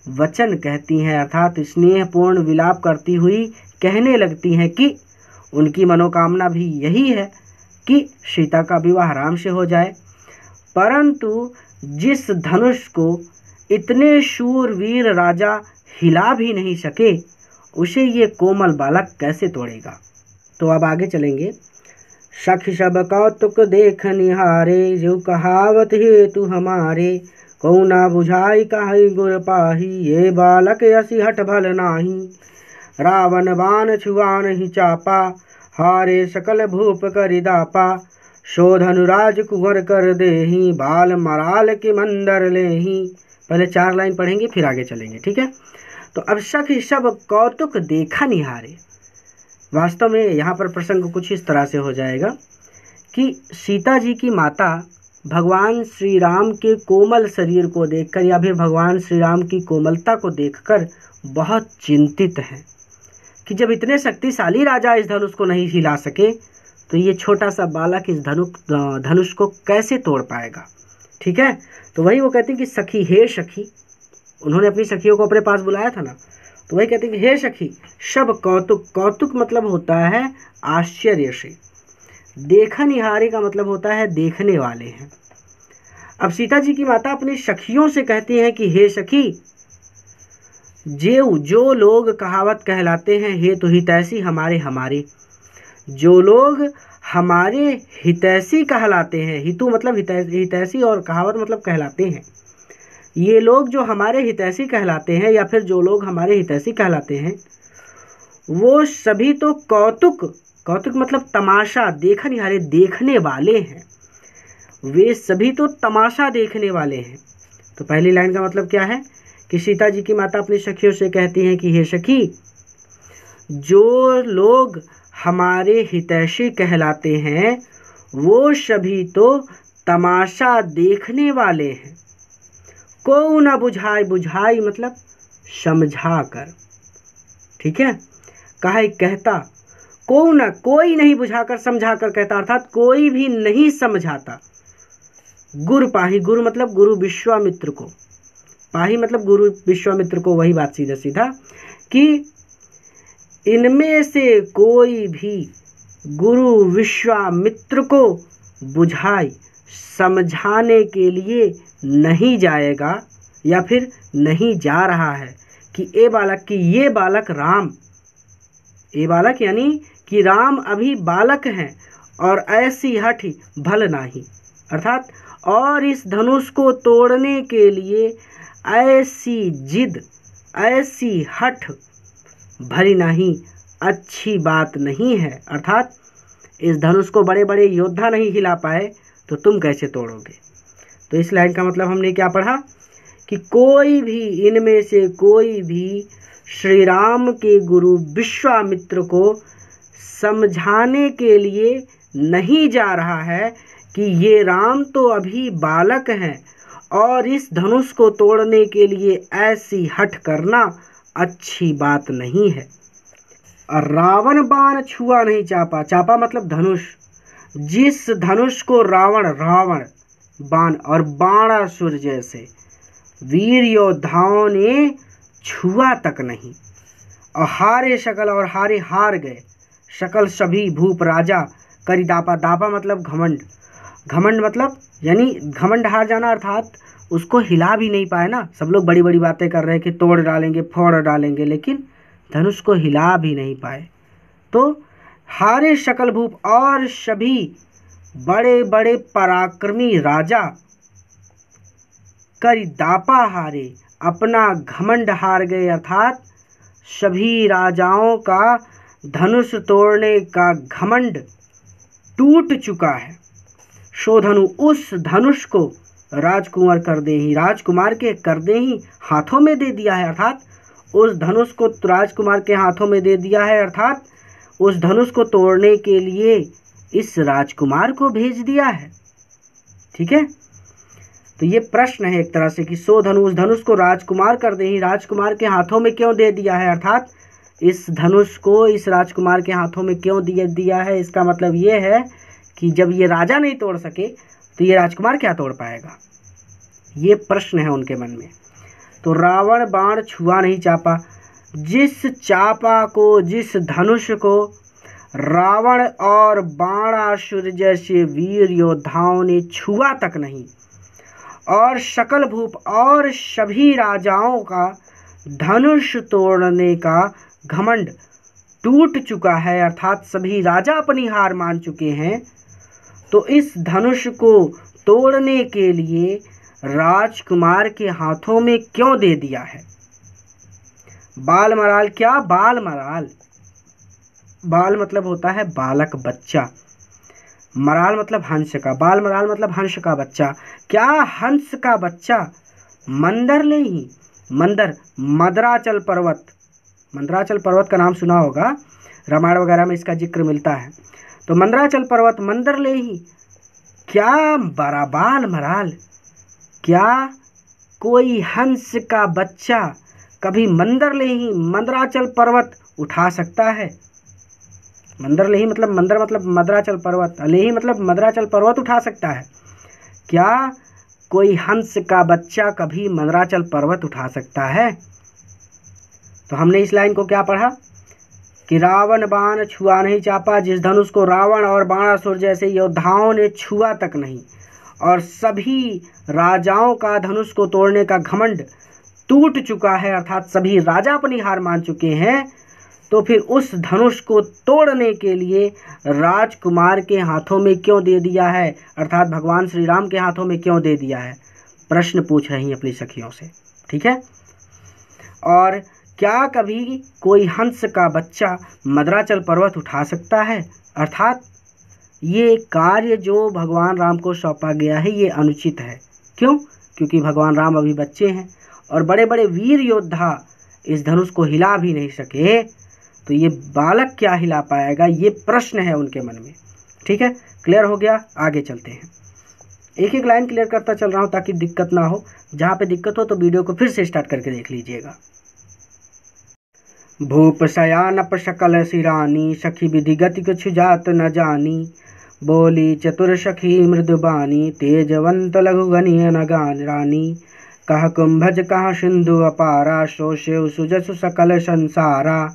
वचन कहती हैं, अर्थात स्नेहपूर्ण विलाप करती हुई कहने लगती हैं कि उनकी मनोकामना भी यही है कि सीता का विवाह राम से हो जाए। परंतु जिस धनुष को इतने शूरवीर राजा हिला भी नहीं सके, उसे ये कोमल बालक कैसे तोड़ेगा? तो अब आगे चलेंगे। सख सब कौतुक देख निहारे, जो कहावत हेतु हमारे, कौना बुझाई कही गुर पाही, ये बालक हट भल नाही। रावण बान छुआ नहीं चापा, हारे सकल भूप कर दापा। शोधनुराज कुंवर कर दे बाल मराल के मंदर ले पहले चार लाइन पढ़ेंगे, फिर आगे चलेंगे, ठीक है? तो अब शक सब कौतुक देखा निहारे। वास्तव में यहाँ पर प्रसंग कुछ इस तरह से हो जाएगा कि सीता जी की माता भगवान श्री राम के कोमल शरीर को देखकर या फिर भगवान श्री राम की कोमलता को देखकर बहुत चिंतित हैं कि जब इतने शक्तिशाली राजा इस धनुष को नहीं हिला सके तो ये छोटा सा बालक इस धनुष धनुष को कैसे तोड़ पाएगा? ठीक है? तो वही वो कहते हैं कि सखी, हे सखी, उन्होंने अपनी सखियों को अपने पास बुलाया था ना तो वही कहते हैं कि हे सखी, शब कौतुक कौतुक मतलब होता है आश्चर्य से। देखा निहारे का मतलब होता है देखने वाले हैं। अब सीता जी की माता अपनी सखियों से कहती हैं कि हे सखी, जेऊ, जो लोग कहावत कहलाते हैं, हे तो हितैषी हमारे हमारे। जो लोग हमारे हितैषी कहलाते हैं। हितु मतलब हितैषी और कहावत मतलब कहलाते हैं। ये लोग जो हमारे हितैषी कहलाते हैं या फिर जो लोग हमारे हितैषी कहलाते हैं, वो सभी तो कौतुक कौतुक मतलब तमाशा देखा निहारे देखने वाले हैं। वे सभी तो तमाशा देखने वाले हैं। तो पहली लाइन का मतलब क्या है? कि सीता जी की माता अपनी सखियों से कहती हैं कि, हे सखी, जो लोग हमारे हितैषी कहलाते हैं, वो सभी तो तमाशा देखने वाले हैं। को न बुझाई बुझाई मतलब समझा कर। ठीक है? कहा कहता को न कोई नहीं बुझाकर समझाकर कहता, अर्थात कोई भी नहीं समझाता। गुरु पाही, गुरु मतलब गुरु विश्वामित्र को। पाही मतलब गुरु विश्वामित्र को, वही बात सीधा सीधा कि इनमें से कोई भी गुरु विश्वामित्र को बुझाई समझाने के लिए नहीं जाएगा या फिर नहीं जा रहा है कि ए बालक, कि ये बालक राम। ए बालक यानी कि राम अभी बालक हैं और ऐसी हठ भल नाही। अर्थात, और इस धनुष को तोड़ने के लिए ऐसी जिद, ऐसी हठ भली नहीं, अच्छी बात नहीं है। अर्थात, इस धनुष को बड़े बड़े योद्धा नहीं हिला पाए तो तुम कैसे तोड़ोगे? तो इस लाइन का मतलब हमने क्या पढ़ा? कि कोई भी, इनमें से कोई भी श्री राम के गुरु विश्वामित्र को समझाने के लिए नहीं जा रहा है कि ये राम तो अभी बालक हैं और इस धनुष को तोड़ने के लिए ऐसी हट करना अच्छी बात नहीं है। रावण बाण छुआ नहीं चापा। चापा मतलब धनुष। जिस धनुष को रावण रावण बाण और बाणासुर जैसे वीर योद्धाओं ने छुआ तक नहीं। और हारे शकल और हारे हार गए। शकल सभी भूप राजा करी दापा दापा मतलब घमंड। घमंड मतलब यानी घमंड हार जाना अर्थात उसको हिला भी नहीं पाए ना। सब लोग बड़ी बड़ी बातें कर रहे हैं कि तोड़ डालेंगे, फोड़ डालेंगे, लेकिन धनुष को हिला भी नहीं पाए। तो हारे शकल भूप और सभी बड़े बड़े पराक्रमी राजा करी दापा हारे, अपना घमंड हार गए, अर्थात सभी राजाओं का धनुष तोड़ने का घमंड टूट चुका है। शोधनु उस धनुष को राजकुमार कर दे ही, राजकुमार के कर दे ही हाथों में दे दिया है, अर्थात उस धनुष को राजकुमार के हाथों में दे दिया है, अर्थात उस धनुष को तोड़ने के लिए इस राजकुमार को भेज दिया है। ठीक है? तो ये प्रश्न है एक तरह से कि सो धनु, उस धनुष को राजकुमार कर दे ही, राजकुमार के हाथों में क्यों दे दिया है, अर्थात इस धनुष को इस राजकुमार के हाथों में क्यों दिया दिया है? इसका मतलब ये है कि जब ये राजा नहीं तोड़ सके तो ये राजकुमार क्या तोड़ पाएगा? ये प्रश्न है उनके मन में। तो रावण बाण छुआ नहीं चापा। जिस चापा को, जिस धनुष को रावण और बाणासुर जैसे वीर योद्धाओं ने छुआ तक नहीं, और शकल भूप और सभी राजाओं का धनुष तोड़ने का घमंड टूट चुका है, अर्थात सभी राजा अपनी हार मान चुके हैं तो इस धनुष को तोड़ने के लिए राजकुमार के हाथों में क्यों दे दिया है? बाल मराल क्या बाल मराल बाल मतलब होता है बालक बच्चा। मराल मतलब हंस का बाल मराल मतलब हंस का बच्चा। क्या हंस का बच्चा? मंदर ले ही मंदर, मदराचल पर्वत। मंदराचल पर्वत का नाम सुना होगा। रामायण वगैरह में इसका ज़िक्र मिलता है। तो मंदराचल पर्वत मंदर ले ही। क्या बराबाल मराल? क्या कोई हंस का बच्चा कभी मंदर ले ही मंदराचल पर्वत उठा सकता है? मंदर ले ही मतलब मंदर मतलब मदराचल पर्वत, ले ही मतलब मदराचल पर्वत उठा सकता है। क्या कोई हंस का बच्चा कभी मंदराचल पर्वत उठा सकता है? तो हमने इस लाइन को क्या पढ़ा? कि रावण बाण छुआ नहीं चापा, जिस धनुष को रावण और बाणासुर जैसे योद्धाओं ने छुआ तक नहीं। और सभी राजाओं का धनुष को तोड़ने का घमंड टूट चुका है, अर्थात सभी राजा अपनी हार मान चुके हैं तो फिर उस धनुष को तोड़ने के लिए राजकुमार के हाथों में क्यों दे दिया है? अर्थात भगवान श्री राम के हाथों में क्यों दे दिया है? प्रश्न पूछ रही अपनी सखियों से। ठीक है? और क्या कभी कोई हंस का बच्चा मदराचल पर्वत उठा सकता है? अर्थात, ये कार्य जो भगवान राम को सौंपा गया है, ये अनुचित है। क्यों? क्योंकि भगवान राम अभी बच्चे हैं और बड़े बड़े वीर योद्धा इस धनुष को हिला भी नहीं सके। तो ये बालक क्या हिला पाएगा? ये प्रश्न है उनके मन में। ठीक है? क्लियर हो गया? आगे चलते हैं। एक एक लाइन क्लियर करता चल रहा हूँ ताकि दिक्कत ना हो। जहाँ पे दिक्कत हो तो वीडियो को फिर से स्टार्ट करके देख लीजिएगा। भूप शयानप शकल सिरानी सखी विधि गति कुछ जात न जानी। बोली चतुर सखी मृदुबानी, तेजवंत लघु गनी न गान रानी। कह कुंभज, कह सिंधु अपारा शो शिव सुजसु सकल संसारा।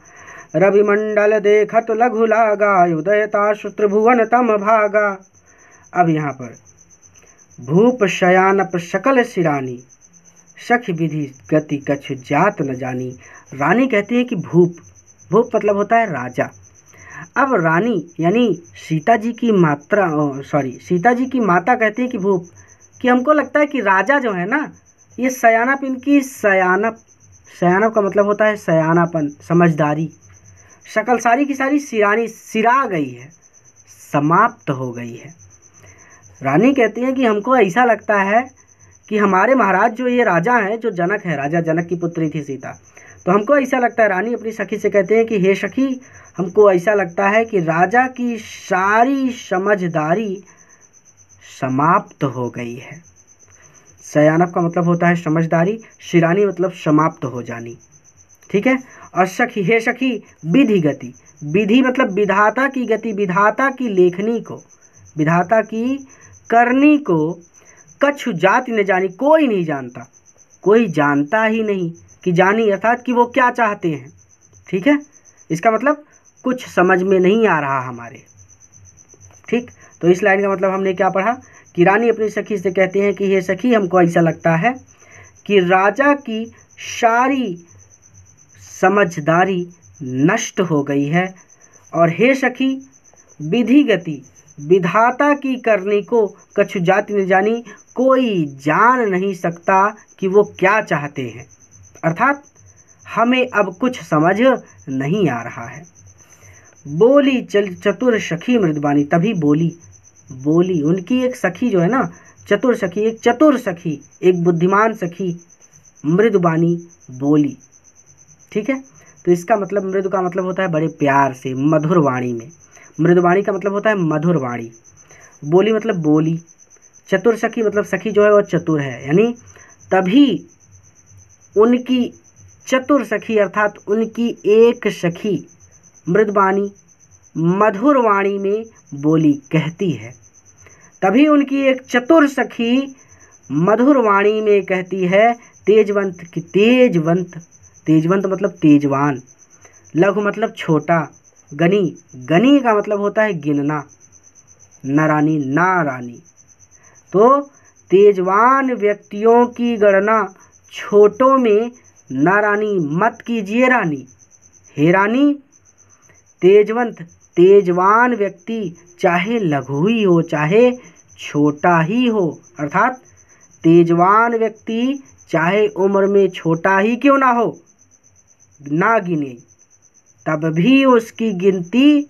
रविमंडल देखत लघु लागा, उदयता त्रिभुवन तम भागा। अब यहाँ पर भूप शयानप सकल सिरानी सख विधि गति कछु जात न जानी। रानी कहती है कि भूप भूप मतलब होता है राजा। अब रानी यानी सीता जी की मात्रा सॉरी सीता जी की माता कहती है कि भूप, कि हमको लगता है कि राजा जो है ना, ये सयानप इनकी सयानप सयानप का मतलब होता है सयानापन, समझदारी। शकल सारी की सारी सिरानी, सिरा गई है, समाप्त हो गई है। रानी कहती है कि हमको ऐसा लगता है कि हमारे महाराज जो ये राजा हैं, जो जनक है, राजा जनक की पुत्री थी सीता तो हमको ऐसा लगता है, रानी अपनी सखी से कहते हैं कि, हे सखी, हमको ऐसा लगता है कि राजा की सारी समझदारी समाप्त हो गई है। सयानप का मतलब होता है समझदारी, शिरानी मतलब समाप्त हो जानी। ठीक है? और सखी, हे सखी, विधि गति। विधि मतलब विधाता की गति, विधाता की लेखनी को, विधाता की करनी को कछु जाति न जानी, कोई नहीं जानता। कोई जानता ही नहीं। कि जानी अर्थात कि वो क्या चाहते हैं। ठीक है? इसका मतलब कुछ समझ में नहीं आ रहा हमारे। ठीक? तो इस लाइन का मतलब हमने क्या पढ़ा? कि रानी अपनी सखी से कहती हैं कि ये सखी, हमको ऐसा लगता है कि राजा की सारी समझदारी नष्ट हो गई है और हे सखी विधि गति विधाता की करने को कछु जाति न जानी, कोई जान नहीं सकता कि वो क्या चाहते हैं। अर्थात हमें अब कुछ समझ नहीं आ रहा है। बोली, चल, चतुर सखी मृदबानी, तभी बोली बोली, उनकी एक सखी जो है ना, चतुर सखी, एक चतुर सखी, एक बुद्धिमान सखी, मृदुबानी, बोली, ठीक है? तो इसका मतलब मृदु का मतलब होता है बड़े प्यार से, मधुर वाणी में। मृदुवाणी का मतलब होता है मधुर वाणी। बोली मतलब बोली, चतुर सखी मतलब सखी जो है वो चतुर है, यानी तभी उनकी चतुर सखी अर्थात उनकी एक सखी मृदवाणी मधुर वाणी में बोली कहती है। तभी उनकी एक चतुर सखी मधुर वाणी में कहती है, तेजवंत की तेजवंत तेजवंत मतलब तेजवान, लघु मतलब छोटा, गनी गनी का मतलब होता है गिनना न रानी ना तो तेजवान व्यक्तियों की गणना छोटों में न रानी, मत कीजिए रानी। हे रानी, तेजवंत, तेजवान व्यक्ति, चाहे लघु ही हो, चाहे छोटा ही हो, अर्थात तेजवान व्यक्ति, चाहे उम्र में छोटा ही क्यों ना हो, ना गिने, तब भी उसकी गिनती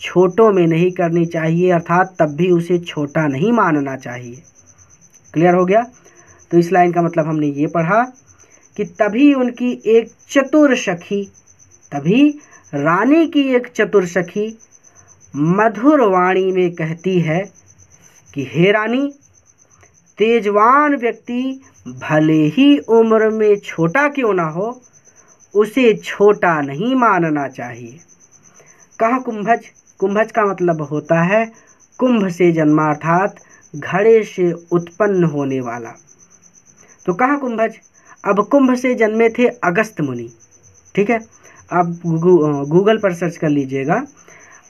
छोटों में नहीं करनी चाहिए, अर्थात तब भी उसे छोटा नहीं मानना चाहिए। क्लियर हो गया? तो इस लाइन का मतलब हमने ये पढ़ा कि तभी उनकी एक चतुर सखी, तभी रानी की एक चतुर सखी मधुर वाणी में कहती है कि, हे रानी, तेजवान व्यक्ति भले ही उम्र में छोटा क्यों ना हो, उसे छोटा नहीं मानना चाहिए। कहा कुंभज? कुंभज का मतलब होता है कुंभ से जन्मा अर्थात घड़े से उत्पन्न होने वाला। तो कहाँ कुंभज? अब कुंभ से जन्मे थे अगस्त मुनि। ठीक है? आप गूगल पर सर्च कर लीजिएगा।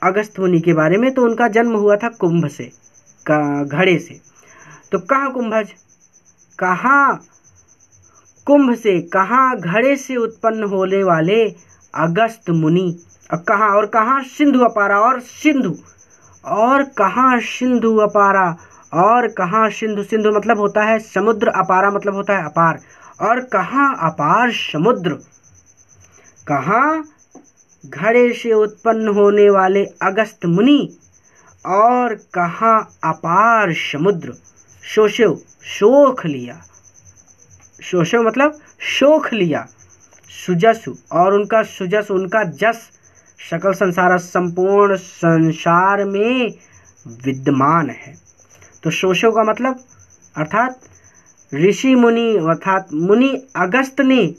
अगस्त मुनि के बारे में तो उनका जन्म हुआ था कुंभ से घड़े से। तो कहाँ कुंभज? कहाँ? कुंभ से, कहाँ घड़े से उत्पन्न होने वाले अगस्त मुनि? कहाँ और कहाँ सिंधु अपारा और सिंधु? और कहाँ सिंधु अपारा और कहाँ सिंधु सिंधु मतलब होता है समुद्र, अपारा मतलब होता है अपार। और कहाँ अपार समुद्र? कहाँ घड़े से उत्पन्न होने वाले अगस्त मुनि? और कहाँ अपार समुद्र? शोशव शोख लिया। शोशव मतलब शोख लिया। सुजसु और उनका सुजस, उनका जस, सकल संसार संपूर्ण संसार में विद्यमान है। तो शोशो का मतलब अर्थात ऋषि मुनि, अर्थात मुनि अगस्त ने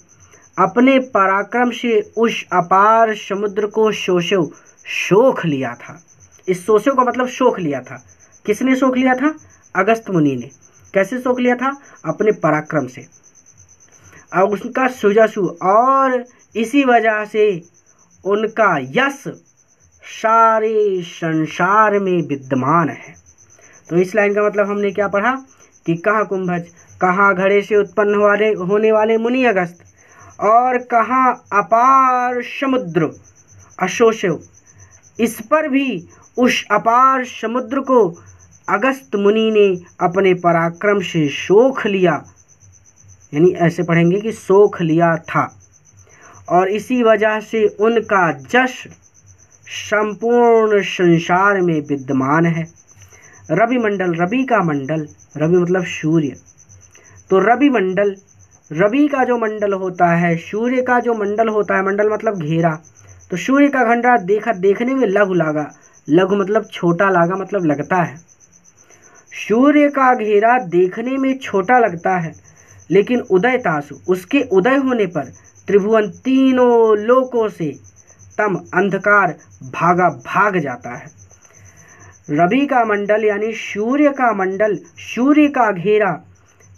अपने पराक्रम से उस अपार समुद्र को शोशव शोख लिया था। इस शोशव का मतलब शोख लिया था। किसने शोख लिया था? अगस्त मुनि ने। कैसे शोख लिया था? अपने पराक्रम से। और उसका सुजसु और इसी वजह से उनका यश सारे संसार में विद्यमान है। तो इस लाइन का मतलब हमने क्या पढ़ा कि कहाँ कुंभज, कहाँ घड़े से उत्पन्न वाले होने वाले मुनि अगस्त, और कहाँ अपार समुद्र अशोशव इस पर भी उस अपार समुद्र को अगस्त मुनि ने अपने पराक्रम से सोख लिया। यानी ऐसे पढ़ेंगे कि सोख लिया था। और इसी वजह से उनका जश संपूर्ण संसार में विद्यमान है। रवि मंडल रवि का मंडल, रवि मतलब सूर्य। तो रवि मंडल रवि का जो मंडल होता है, सूर्य का जो मंडल होता है, मंडल मतलब घेरा। तो सूर्य का घंटा देखा, देखने में लघु लागा। लघु मतलब छोटा लागा मतलब लगता है। सूर्य का घेरा देखने में छोटा लगता है, लेकिन उदय तासु, उसके उदय होने पर त्रिभुवन तीनों लोकों से तम अंधकार भागा, भाग जाता है। रवि का मंडल यानी सूर्य का मंडल, सूर्य का घेरा।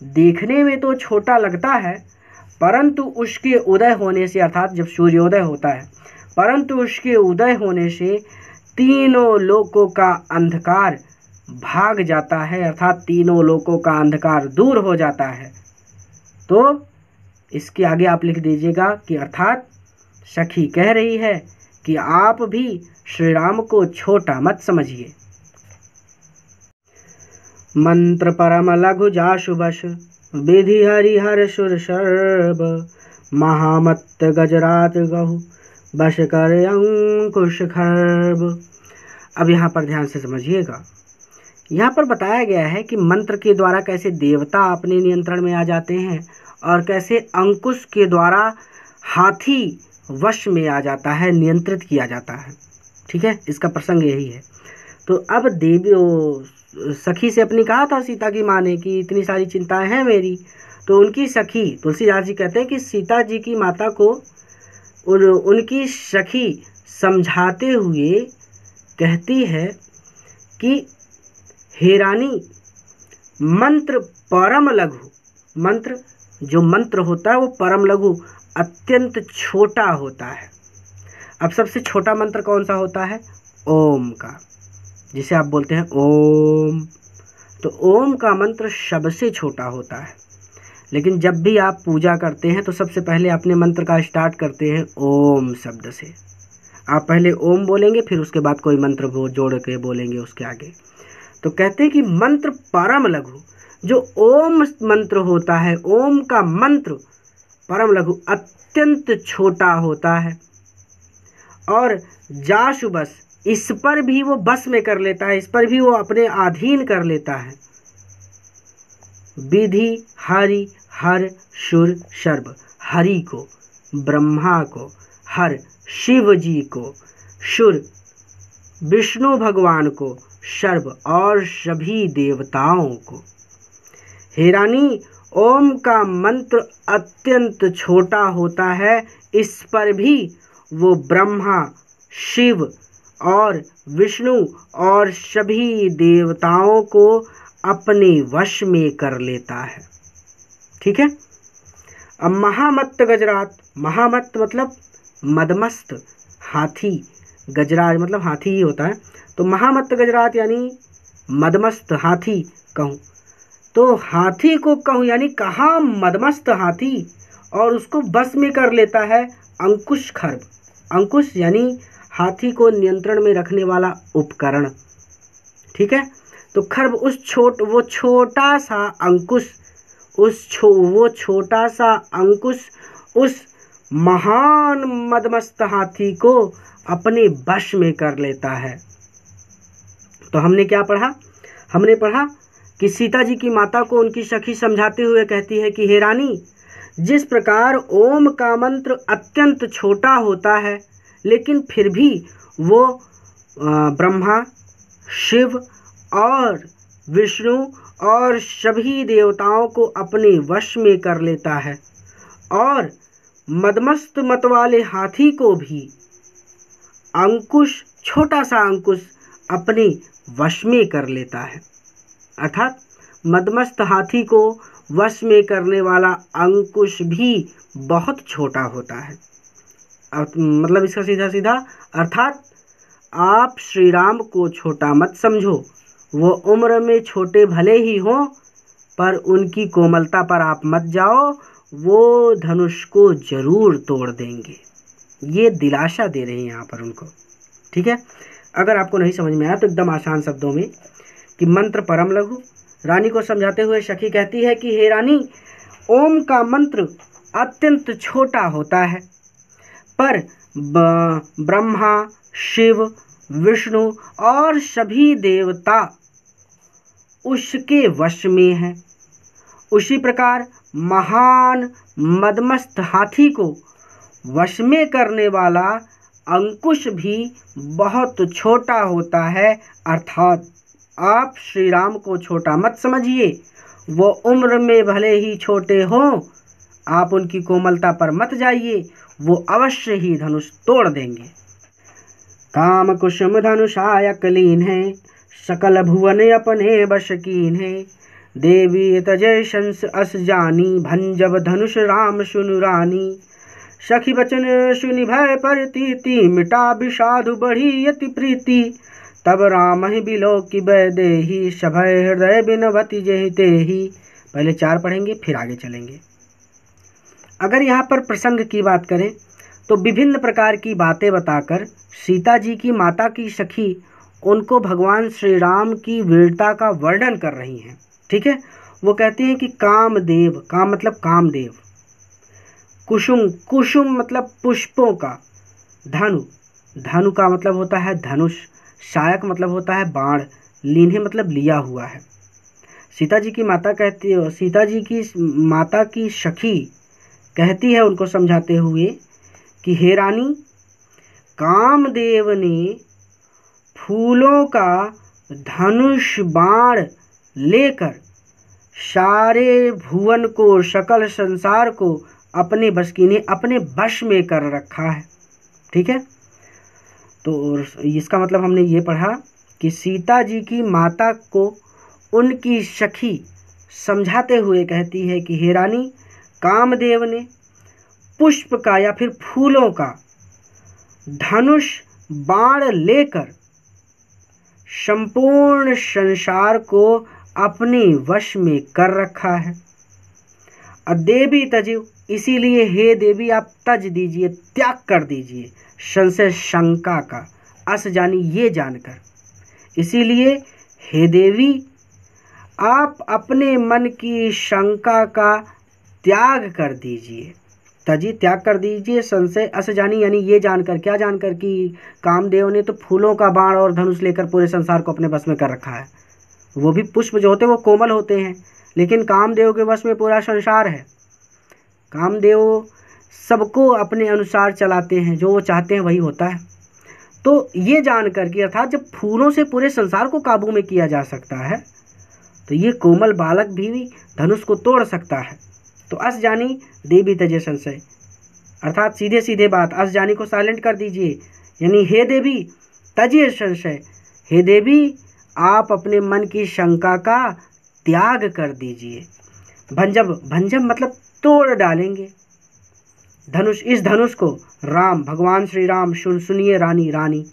देखने में तो छोटा लगता है, परंतु उसके उदय होने से, अर्थात जब सूर्योदय होता है, परंतु उसके उदय होने से तीनों लोकों का अंधकार भाग जाता है, अर्थात तीनों लोकों का अंधकार दूर हो जाता है। तो इसके आगे आप लिख दीजिएगा कि अर्थात सखी कह रही है कि आप भी श्री राम को छोटा मत समझिए। मंत्र परम लघु जाशुभस विधि हरिहर सुर सर्व महामत गजरात गहु बस कर अंकुश खर्ब अब यहाँ पर ध्यान से समझिएगा। यहाँ पर बताया गया है कि मंत्र के द्वारा कैसे देवता अपने नियंत्रण में आ जाते हैं और कैसे अंकुश के द्वारा हाथी वश में आ जाता है, नियंत्रित किया जाता है। ठीक है? इसका प्रसंग यही है। तो अब देवी सखी से अपनी कहा था सीता की माँ ने कि इतनी सारी चिंताएँ हैं मेरी। तो उनकी सखी, तुलसीदास जी कहते हैं कि सीता जी की माता को उन, उनकी सखी समझाते हुए कहती है कि हेरानी मंत्र परम लघु, मंत्र जो मंत्र होता है वो परम लघु, अत्यंत छोटा होता है। अब सबसे छोटा मंत्र कौन सा होता है? ओम का। जिसे आप बोलते हैं ओम। तो ओम का मंत्र सबसे छोटा होता है। लेकिन जब भी आप पूजा करते हैं तो सबसे पहले अपने मंत्र का स्टार्ट करते हैं ओम शब्द से। आप पहले ओम बोलेंगे, फिर उसके बाद कोई मंत्र वो जोड़ के बोलेंगे उसके आगे। तो कहते हैं कि मंत्र परम लघु जो ओम मंत्र होता है, ओम का मंत्र परम लघु अत्यंत छोटा होता है। और जाशु बस इस पर भी वो बस में कर लेता है, इस पर भी वो अपने अधीन कर लेता है। विधि, हरि, हर, शुर सर्व हरि को, ब्रह्मा को, हर शिव जी को, शुर, विष्णु भगवान को सर्व और सभी देवताओं को। हे रानी, ओम का मंत्र अत्यंत छोटा होता है, इस पर भी वो ब्रह्मा, शिव और विष्णु और सभी देवताओं को अपने वश में कर लेता है। ठीक है? अब महामत्त गजरात, महामत्त मतलब मदमस्त, हाथी। गजराज मतलब हाथी ही होता है। तो महामत्त गजरात यानी मदमस्त हाथी कहूँ। तो हाथी को कहूँ यानी कहाँ मदमस्त हाथी और उसको बस में कर लेता है अंकुश खर्ब। अंकुश यानी हाथी को नियंत्रण में रखने वाला उपकरण। ठीक है? तो खर्ब उस छोट, वो छोटा सा अंकुश, उस छो, वो छोटा सा अंकुश, उस महान मदमस्त हाथी को अपने वश में कर लेता है। तो हमने क्या पढ़ा? हमने पढ़ा कि सीता जी की माता को उनकी सखी समझाते हुए कहती है कि, हे रानी, जिस प्रकार ओम का मंत्र अत्यंत छोटा होता है लेकिन फिर भी वो ब्रह्मा, शिव और विष्णु और सभी देवताओं को अपने वश में कर लेता है और मदमस्त मत वाले हाथी को भी अंकुश, छोटा सा अंकुश अपने वश में कर लेता है। अर्थात मदमस्त हाथी को वश में करने वाला अंकुश भी बहुत छोटा होता है। मतलब इसका सीधा सीधा, अर्थात आप श्री राम को छोटा मत समझो। वो उम्र में छोटे भले ही हों, पर उनकी कोमलता पर आप मत जाओ। वो धनुष को ज़रूर तोड़ देंगे। ये दिलासा दे रहे हैं यहाँ पर उनको। ठीक है? अगर आपको नहीं समझ में आया तो एकदम आसान शब्दों में कि मंत्र परम लघु। रानी को समझाते हुए सखी कहती है कि, हे रानी, ओम का मंत्र अत्यंत छोटा होता है। पर ब्रह्मा, शिव, विष्णु और सभी देवता उसके वश में हैं। उसी प्रकार महान मदमस्त हाथी को वश में करने वाला अंकुश भी बहुत छोटा होता है, अर्थात आप श्री राम को छोटा मत समझिए। वो उम्र में भले ही छोटे हों, आप उनकी कोमलता पर मत जाइए। वो अवश्य ही धनुष तोड़ देंगे। काम कुसुम धनुषाय कलीन है, सकल भुवन अपने बश कीन है। देवी तजय शंस अस जानी, भंजब धनुष राम सुनु रानी। सखी बचन सुनि भय पर तीति, मिटा विषाधु बढ़ी यति प्रीति। तब राम ही बिलो की दे ही सभय हृदय बिनवती जहिते ही। पहले चार पढ़ेंगे, फिर आगे चलेंगे। अगर यहाँ पर प्रसंग की बात करें तो विभिन्न प्रकार की बातें बताकर सीता जी की माता की सखी उनको भगवान श्री राम की वीरता का वर्णन कर रही हैं। ठीक है? वो कहती हैं कि कामदेव काम मतलब कामदेव। कुसुम कुसुम मतलब पुष्पों का। धनु धनु का मतलब होता है धनुष। शायक मतलब होता है बाण। लीन्हे मतलब लिया हुआ है। सीता जी की माता कहती है सीता जी की माता की सखी कहती है उनको समझाते हुए कि, हे रानी, कामदेव ने फूलों का धनुष बाण लेकर सारे भुवन को, सकल संसार को अपने बस की ने अपने वश में कर रखा है। ठीक है? तो इसका मतलब हमने ये पढ़ा कि सीता जी की माता को उनकी सखी समझाते हुए कहती है कि, हे रानी कामदेव ने पुष्प का या फिर फूलों का धनुष बाण लेकर संपूर्ण संसार को अपने वश में कर रखा है। देवी तजीव, इसीलिए हे देवी, आप तज दीजिए, त्याग कर दीजिए संशय शंका का, अस जानी ये जानकर। इसीलिए हे देवी, आप अपने मन की शंका का त्याग कर दीजिए। तजी त्याग कर दीजिए, संशय अस जानी, यानी ये जानकर, क्या जानकर कि कामदेव ने तो फूलों का बाण और धनुष लेकर पूरे संसार को अपने बस में कर रखा है। वो भी पुष्प जो होते हैं, वो कोमल होते हैं, लेकिन कामदेव के वश में पूरा संसार है। कामदेव सबको अपने अनुसार चलाते हैं, जो वो चाहते हैं वही होता है। तो ये जानकर कि अर्थात जब फूलों से पूरे संसार को काबू में किया जा सकता है तो ये कोमल बालक भी धनुष को तोड़ सकता है। तो अस जानी देवी तजे संशय अर्थात सीधे सीधे बात अस जानी को साइलेंट कर दीजिए। यानी हे देवी तजे संशय हे देवी आप अपने मन की शंका का त्याग कर दीजिए। भंजब भंजब मतलब तोड़ डालेंगे। धनुष इस धनुष को राम भगवान श्री राम सुन सुनिए रानी रानी।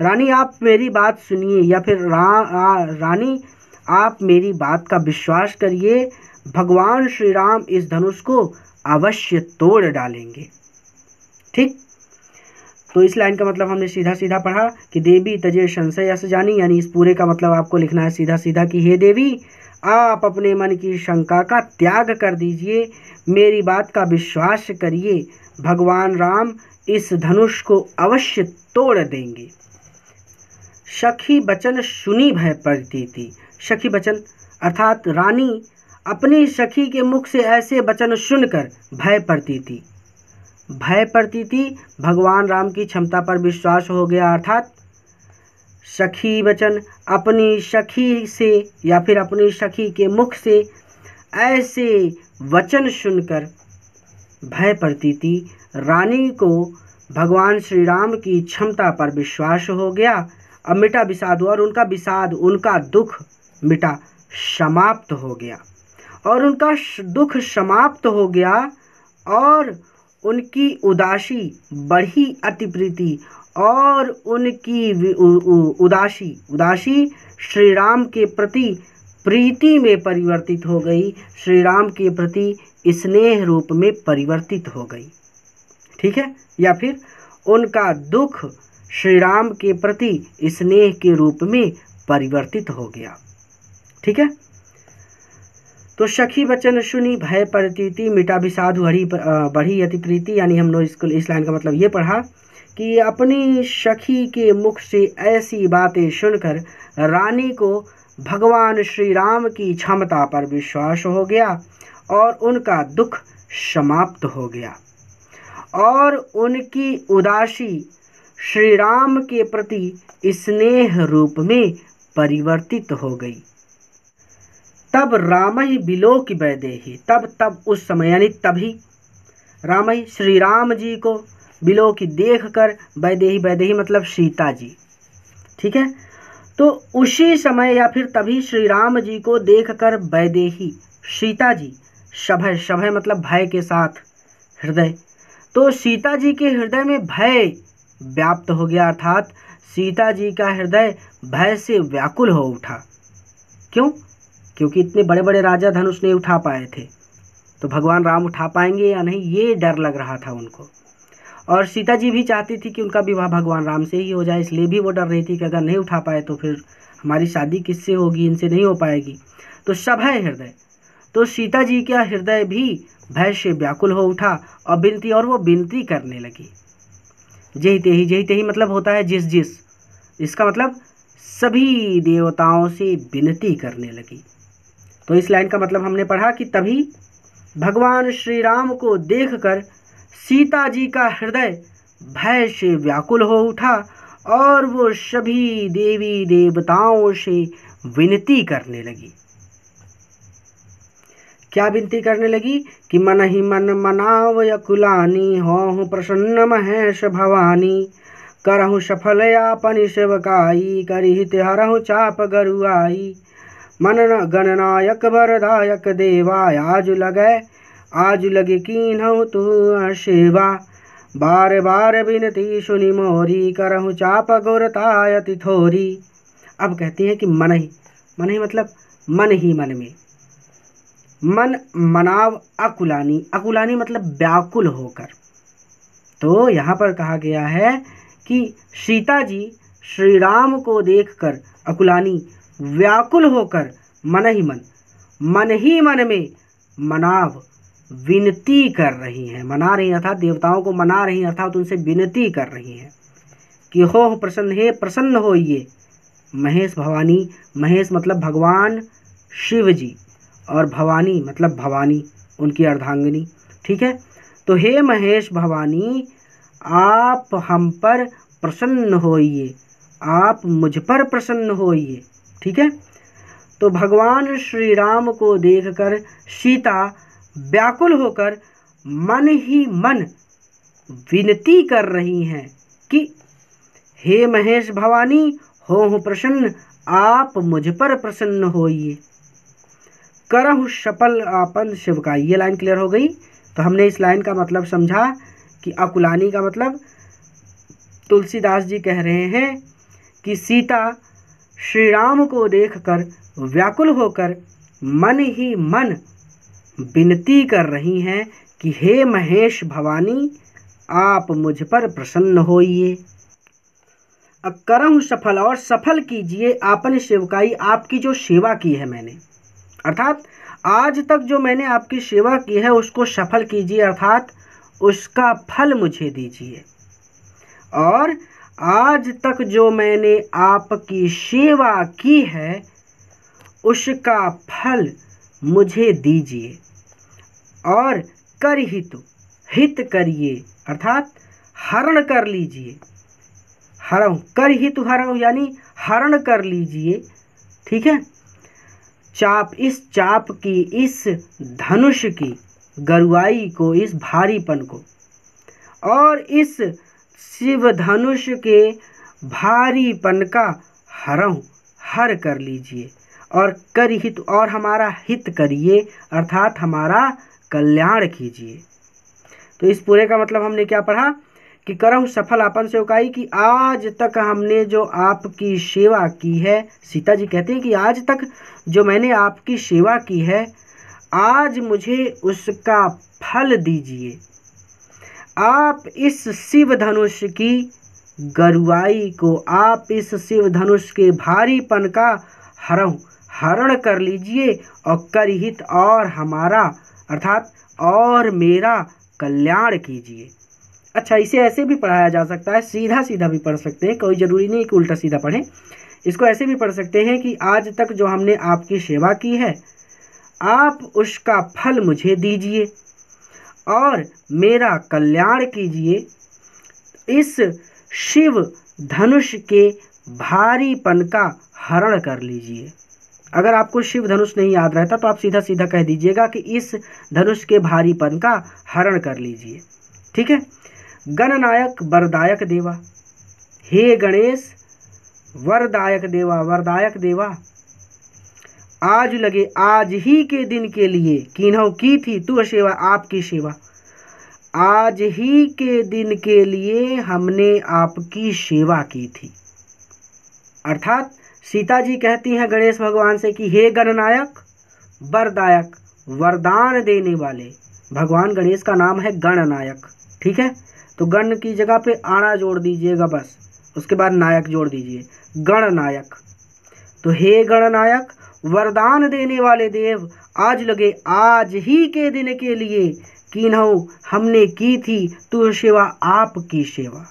रानी आप मेरी बात सुनिए या फिर रा, आ, रानी आप मेरी बात का विश्वास करिए भगवान श्री राम इस धनुष को अवश्य तोड़ डालेंगे। ठीक? तो इस लाइन का मतलब हमने सीधा सीधा पढ़ा कि देवी तजे संशय यश जानी, यानी इस पूरे का मतलब आपको लिखना है सीधा सीधा कि हे देवी, आप अपने मन की शंका का त्याग कर दीजिए, मेरी बात का विश्वास करिए, भगवान राम इस धनुष को अवश्य तोड़ देंगे। सखी बचन सुनी भय पड़ती थी सखी बचन, अर्थात रानी अपनी सखी के मुख से ऐसे वचन सुनकर भय पड़ती थी। भय पड़ती थी, भगवान राम की क्षमता पर विश्वास हो गया, अर्थात सखी वचन अपनी सखी से या फिर अपनी सखी के मुख से ऐसे वचन सुनकर भय पड़ती थी। रानी को भगवान श्री राम की क्षमता पर विश्वास हो गया। अब मिटा विषाद और उनका विषाद, उनका दुख मिटा, समाप्त हो गया। और उनका दुख समाप्त हो गया और उनकी उदासी बढ़ी अति प्रीति और उनकी उदासी उदासी श्री राम के प्रति प्रीति में परिवर्तित हो गई। श्री राम के प्रति स्नेह रूप में परिवर्तित हो गई। ठीक है? या फिर उनका दुख श्री राम के प्रति स्नेह के रूप में परिवर्तित हो गया। ठीक है? तो सखी वचन सुनी भय प्रतीति, मिटा भी साधु हरी बढ़ी अति प्रीति। यानी हम लोग इसको, इस लाइन का मतलब ये पढ़ा कि अपनी सखी के मुख से ऐसी बातें सुनकर रानी को भगवान श्री राम की क्षमता पर विश्वास हो गया और उनका दुख समाप्त हो गया। और उनकी उदासी श्री राम के प्रति स्नेह रूप में परिवर्तित हो गई। तब राम ही बिलो की वैदेही तब तब उस समय, यानी तभी राम ही श्री राम जी को बिलो की देख कर वैदेही वैदेही मतलब सीता जी। ठीक है? तो उसी समय या फिर तभी श्री राम जी को देखकर वैदेही सीता जी। सभय सभय मतलब भय के साथ हृदय। तो सीता जी के हृदय में भय व्याप्त हो गया, अर्थात सीता जी का हृदय भय से व्याकुल हो उठा। क्यों? क्योंकि इतने बड़े बड़े राजा धनुष नहीं उठा पाए थे। तो भगवान राम उठा पाएँगे या नहीं, ये डर लग रहा था उनको। और सीता जी भी चाहती थी कि उनका विवाह भगवान राम से ही हो जाए, इसलिए भी वो डर रही थी कि अगर नहीं उठा पाए तो फिर हमारी शादी किससे होगी, इनसे नहीं हो पाएगी। तो सब है हृदय। तो सीता जी का हृदय भी भय से व्याकुल हो उठा और बिनती, और वो बिनती करने लगी। जही तेही जही तेही मतलब होता है जिस जिस इसका मतलब सभी देवताओं से विनती करने लगी। तो इस लाइन का मतलब हमने पढ़ा कि तभी भगवान श्री राम को देखकर सीता जी का हृदय भय से व्याकुल हो उठा और वो सभी देवी देवताओं से विनती करने लगी। क्या विनती करने लगी? कि मन ही मन मनाव यकुलानी हो प्रसन्न महेश भवानी, करहु सफल यापन सेवकाई करी तिहरहु चाप गरुआई। मन गणनायक वरदायक देवा, आज लगे आज लगे कीन्हु तू सेवा बार बार बिनती सुनी मोरी, करहु चाप गुरतायति थोरी। अब कहती है कि मन ही मन ही मतलब मन ही मन में। मन मनाव अकुलानी अकुलानी मतलब व्याकुल होकर। तो यहाँ पर कहा गया है कि सीता जी श्री राम को देखकर अकुलानी व्याकुल होकर मन ही मन मन ही मन में मनाव, विनती कर रही हैं। मना रही अर्थात देवताओं को मना रही अर्थात उनसे विनती कर रही हैं कि हो प्रसन्न, हे, प्रसन्न हो ये। महेश भवानी, महेश मतलब भगवान शिव जी और भवानी मतलब भवानी, उनकी अर्धांगिनी, ठीक है? तो हे महेश भवानी, आप हम पर प्रसन्न होइए, आप मुझ पर प्रसन्न होइए। ठीक है? तो भगवान श्री राम को देखकर सीता व्याकुल होकर मन ही मन विनती कर रही हैं कि, हे महेश भवानी हो प्रसन्न, आप मुझ पर प्रसन्न होइए। करहु सफल आपन शिव का ये लाइन क्लियर हो गई। तो हमने इस लाइन का मतलब समझा कि अकुलानी का मतलब तुलसीदास जी कह रहे हैं कि सीता श्री राम को देखकर व्याकुल होकर मन ही मन विनती कर रही हैं कि हे महेश भवानी, आप मुझ पर प्रसन्न होइए। करम सफल और सफल कीजिए आपन सेवकाई आपकी जो सेवा की है मैंने। अर्थात आज तक जो मैंने आपकी सेवा की है उसको सफल कीजिए, अर्थात उसका फल मुझे दीजिए। और आज तक जो मैंने आपकी सेवा की है, उसका फल मुझे दीजिए और कर हित हित करिए, अर्थात हरण कर लीजिए। हरण, कर हित हरण, यानी हरण कर लीजिए, ठीक है? चाप, इस चाप की, इस धनुष की, गरुआई को, इस भारीपन को और इस शिव धनुष के भारीपन का हरण हर कर लीजिए। और कर हित और हमारा हित करिए, अर्थात हमारा कल्याण कीजिए। तो इस पूरे का मतलब हमने क्या पढ़ा? कि करहु सफल आपन से उकाई कि आज तक हमने जो आपकी सेवा की है सीता जी कहते हैं कि आज तक जो मैंने आपकी सेवा की है, आज मुझे उसका फल दीजिए। आप इस शिव धनुष की गरुआई को, आप इस शिव धनुष के भारीपन का हरण हरण कर लीजिए और कर हित और हमारा, अर्थात और मेरा कल्याण कीजिए। अच्छा इसे ऐसे भी पढ़ाया जा सकता है सीधा सीधा भी पढ़ सकते हैं, कोई ज़रूरी नहीं कि उल्टा सीधा पढ़ें। इसको ऐसे भी पढ़ सकते हैं कि आज तक जो हमने आपकी सेवा की है, आप उसका फल मुझे दीजिए। और मेरा कल्याण कीजिए। इस शिव धनुष के भारीपन का हरण कर लीजिए। अगर आपको शिव धनुष नहीं याद रहता तो आप सीधा सीधा कह दीजिएगा कि इस धनुष के भारीपन का हरण कर लीजिए। ठीक है? गणनायक, वरदायक देवा। हे गणेश, वरदायक देवा वरदायक देवा। आज लगे आज ही के दिन के लिए। किन्हों की थी तू सेवा, आपकी सेवा। आज ही के दिन के लिए हमने आपकी सेवा की थी। अर्थात सीता जी कहती हैं गणेश भगवान से कि, हे गणनायक, वरदायक, वरदान देने वाले, भगवान गणेश का नाम है गणनायक, ठीक है? तो गण की जगह पे आना जोड़ दीजिएगा बस, उसके बाद नायक जोड़ दीजिए, गणनायक। तो हे गणनायक वरदान देने वाले देव आज लगे आज ही के दिन के लिए। किन्हों हमने की थी तू सेवा, आपकी सेवा।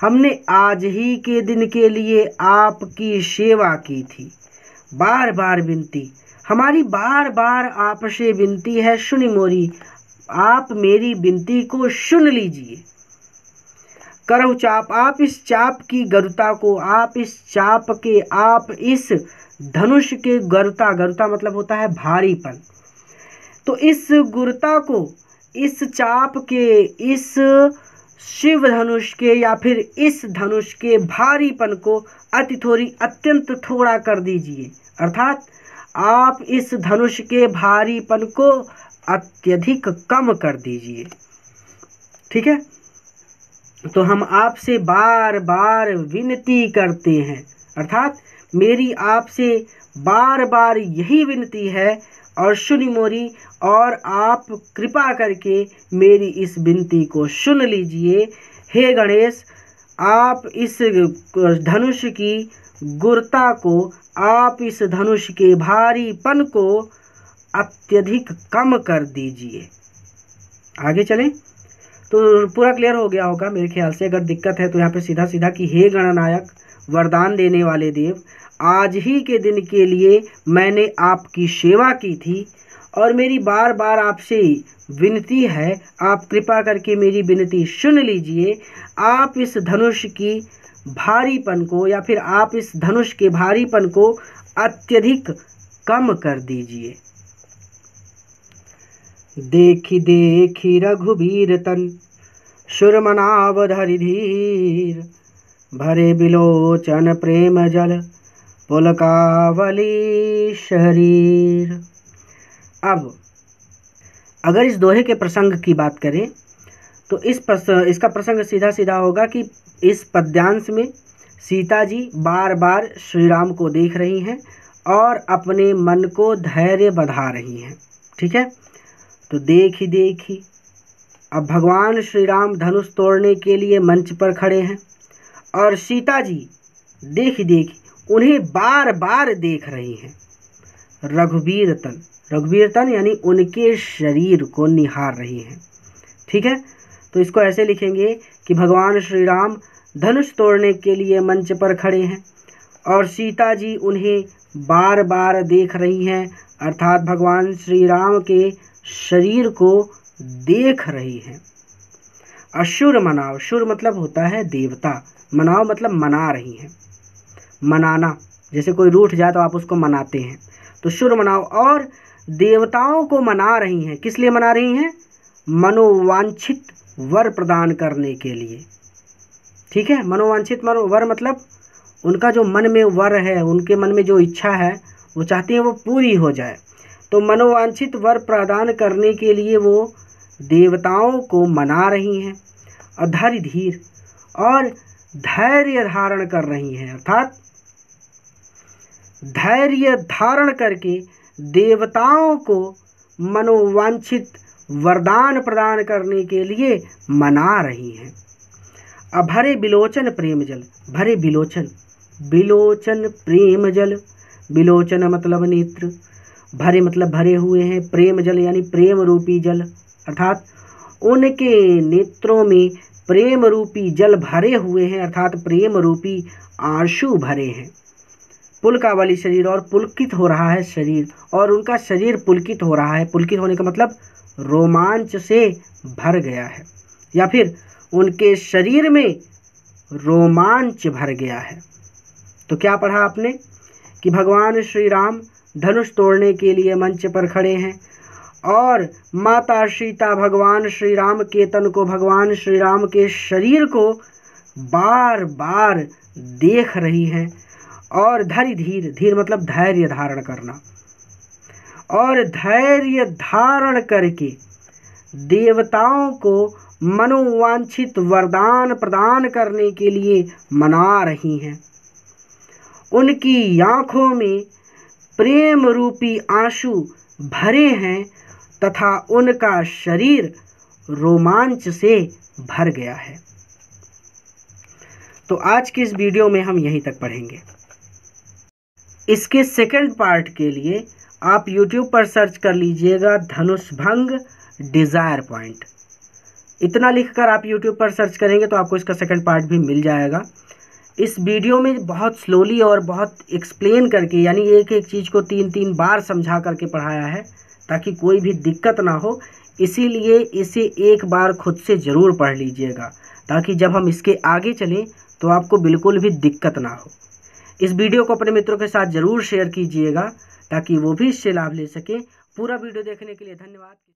हमने आज ही के दिन के लिए आपकी सेवा की थी। बार बार विनती, हमारी बार बार आपसे विनती है, सुनी मोरी, आप मेरी विनती को सुन लीजिए। करो चाप, आप इस चाप की गरुता को, आप इस चाप के, आप इस धनुष के गरुता गरुता मतलब होता है भारीपन। तो इस गुरुता को, इस चाप के, इस शिव धनुष के या फिर इस धनुष के भारीपन को अति थोड़ी अत्यंत थोड़ा कर दीजिए। अर्थात आप इस धनुष के भारीपन को अत्यधिक कम कर दीजिए। ठीक है? तो हम आपसे बार बार विनती करते हैं। अर्थात मेरी आपसे बार बार यही विनती है, और सुनी मोरी, और आप कृपा करके मेरी इस विनती को सुन लीजिए। हे गणेश, आप इस धनुष की गुरता को, आप इस धनुष के भारीपन को अत्यधिक कम कर दीजिए। आगे चलें। तो पूरा क्लियर हो गया होगा मेरे ख्याल से। अगर दिक्कत है तो यहाँ पे सीधा सीधा कि हे गणनायक, वरदान देने वाले देव आज ही के दिन के लिए मैंने आपकी सेवा की थी और मेरी बार बार आपसे विनती है, आप कृपा करके मेरी विनती सुन लीजिए। आप इस धनुष की भारीपन को या फिर आप इस धनुष के भारीपन को अत्यधिक कम कर दीजिए। देखी देखी रघुबीर तन सुरमनावधरि धीर भरे बिलोचन प्रेम जल। पुलकावली शरीर। अब अगर इस दोहे के प्रसंग की बात करें तो इस प्रस, इसका प्रसंग सीधा सीधा होगा कि इस पद्यांश में सीता जी बार बार श्री राम को देख रही हैं और अपने मन को धैर्य बढ़ा रही हैं। ठीक है? तो देखी देखी। अब भगवान श्री राम धनुष तोड़ने के लिए मंच पर खड़े हैं और सीता जी देखी देखी। उन्हें बार बार देख रही हैं। रघुवीर तन रघुवीर तन यानी उनके शरीर को निहार रही हैं। ठीक है? तो इसको ऐसे लिखेंगे कि भगवान श्री राम धनुष तोड़ने के लिए मंच पर खड़े हैं और सीता जी उन्हें बार बार देख रही हैं, अर्थात भगवान श्री राम के शरीर को देख रही हैं। अशुर मनाव शुर मतलब होता है देवता, मनाव मतलब मना रही हैं। मनाना। जैसे कोई रूठ जाए तो आप उसको मनाते हैं। तो शुर मनाओ। और देवताओं को मना रही हैं। किस लिए मना रही हैं? मनोवांछित वर प्रदान करने के लिए। ठीक है? मनोवांछित वर मतलब उनका जो मन में वर है, उनके मन में जो इच्छा है, वो चाहती हैं वो पूरी हो जाए। तो मनोवांछित वर प्रदान करने के लिए वो देवताओं को मना रही हैं। और धैर्य धीर और धैर्य धारण कर रही हैं। अर्थात धैर्य धारण करके देवताओं को मनोवांछित वरदान प्रदान करने के लिए मना रही हैं। अभरे बिलोचन प्रेम जल, भरे बिलोचन बिलोचन प्रेम जल बिलोचन मतलब नेत्र, भरे मतलब भरे हुए हैं, प्रेम जल यानी प्रेम रूपी जल, अर्थात उनके नेत्रों में प्रेम रूपी जल भरे हुए हैं, अर्थात प्रेम रूपी आँसू भरे हैं। पुलका वाली शरीर और पुलकित हो रहा है शरीर, और उनका शरीर पुलकित हो रहा है। पुलकित होने का मतलब रोमांच से भर गया है, या फिर उनके शरीर में रोमांच भर गया है। तो क्या पढ़ा आपने कि भगवान श्री राम धनुष तोड़ने के लिए मंच पर खड़े हैं, और माता सीता भगवान श्री राम के तन को भगवान श्री राम के शरीर को बार बार देख रही हैं और धैर्य धीर धीर मतलब धैर्य धारण करना। और धैर्य धारण करके देवताओं को मनोवांछित वरदान प्रदान करने के लिए मना रही हैं। उनकी आँखों में प्रेम रूपी आँसू भरे हैं तथा उनका शरीर रोमांच से भर गया है। तो आज की इस वीडियो में हम यहीं तक पढ़ेंगे। इसके सेकंड पार्ट के लिए आप YouTube पर सर्च कर लीजिएगा धनुष भंग डिज़ायर पॉइंट इतना लिखकर आप YouTube पर सर्च करेंगे तो आपको इसका सेकंड पार्ट भी मिल जाएगा। इस वीडियो में बहुत स्लोली और बहुत एक्सप्लेन करके, यानी एक एक चीज़ को तीन तीन बार समझा करके पढ़ाया है, ताकि कोई भी दिक्कत ना हो, इसीलिए इसे एक बार खुद से ज़रूर पढ़ लीजिएगा, ताकि जब हम इसके आगे चलें तो आपको बिल्कुल भी दिक्कत ना हो। इस वीडियो को अपने मित्रों के साथ ज़रूर शेयर कीजिएगा ताकि वो भी इससे लाभ ले सकें। पूरा वीडियो देखने के लिए धन्यवाद।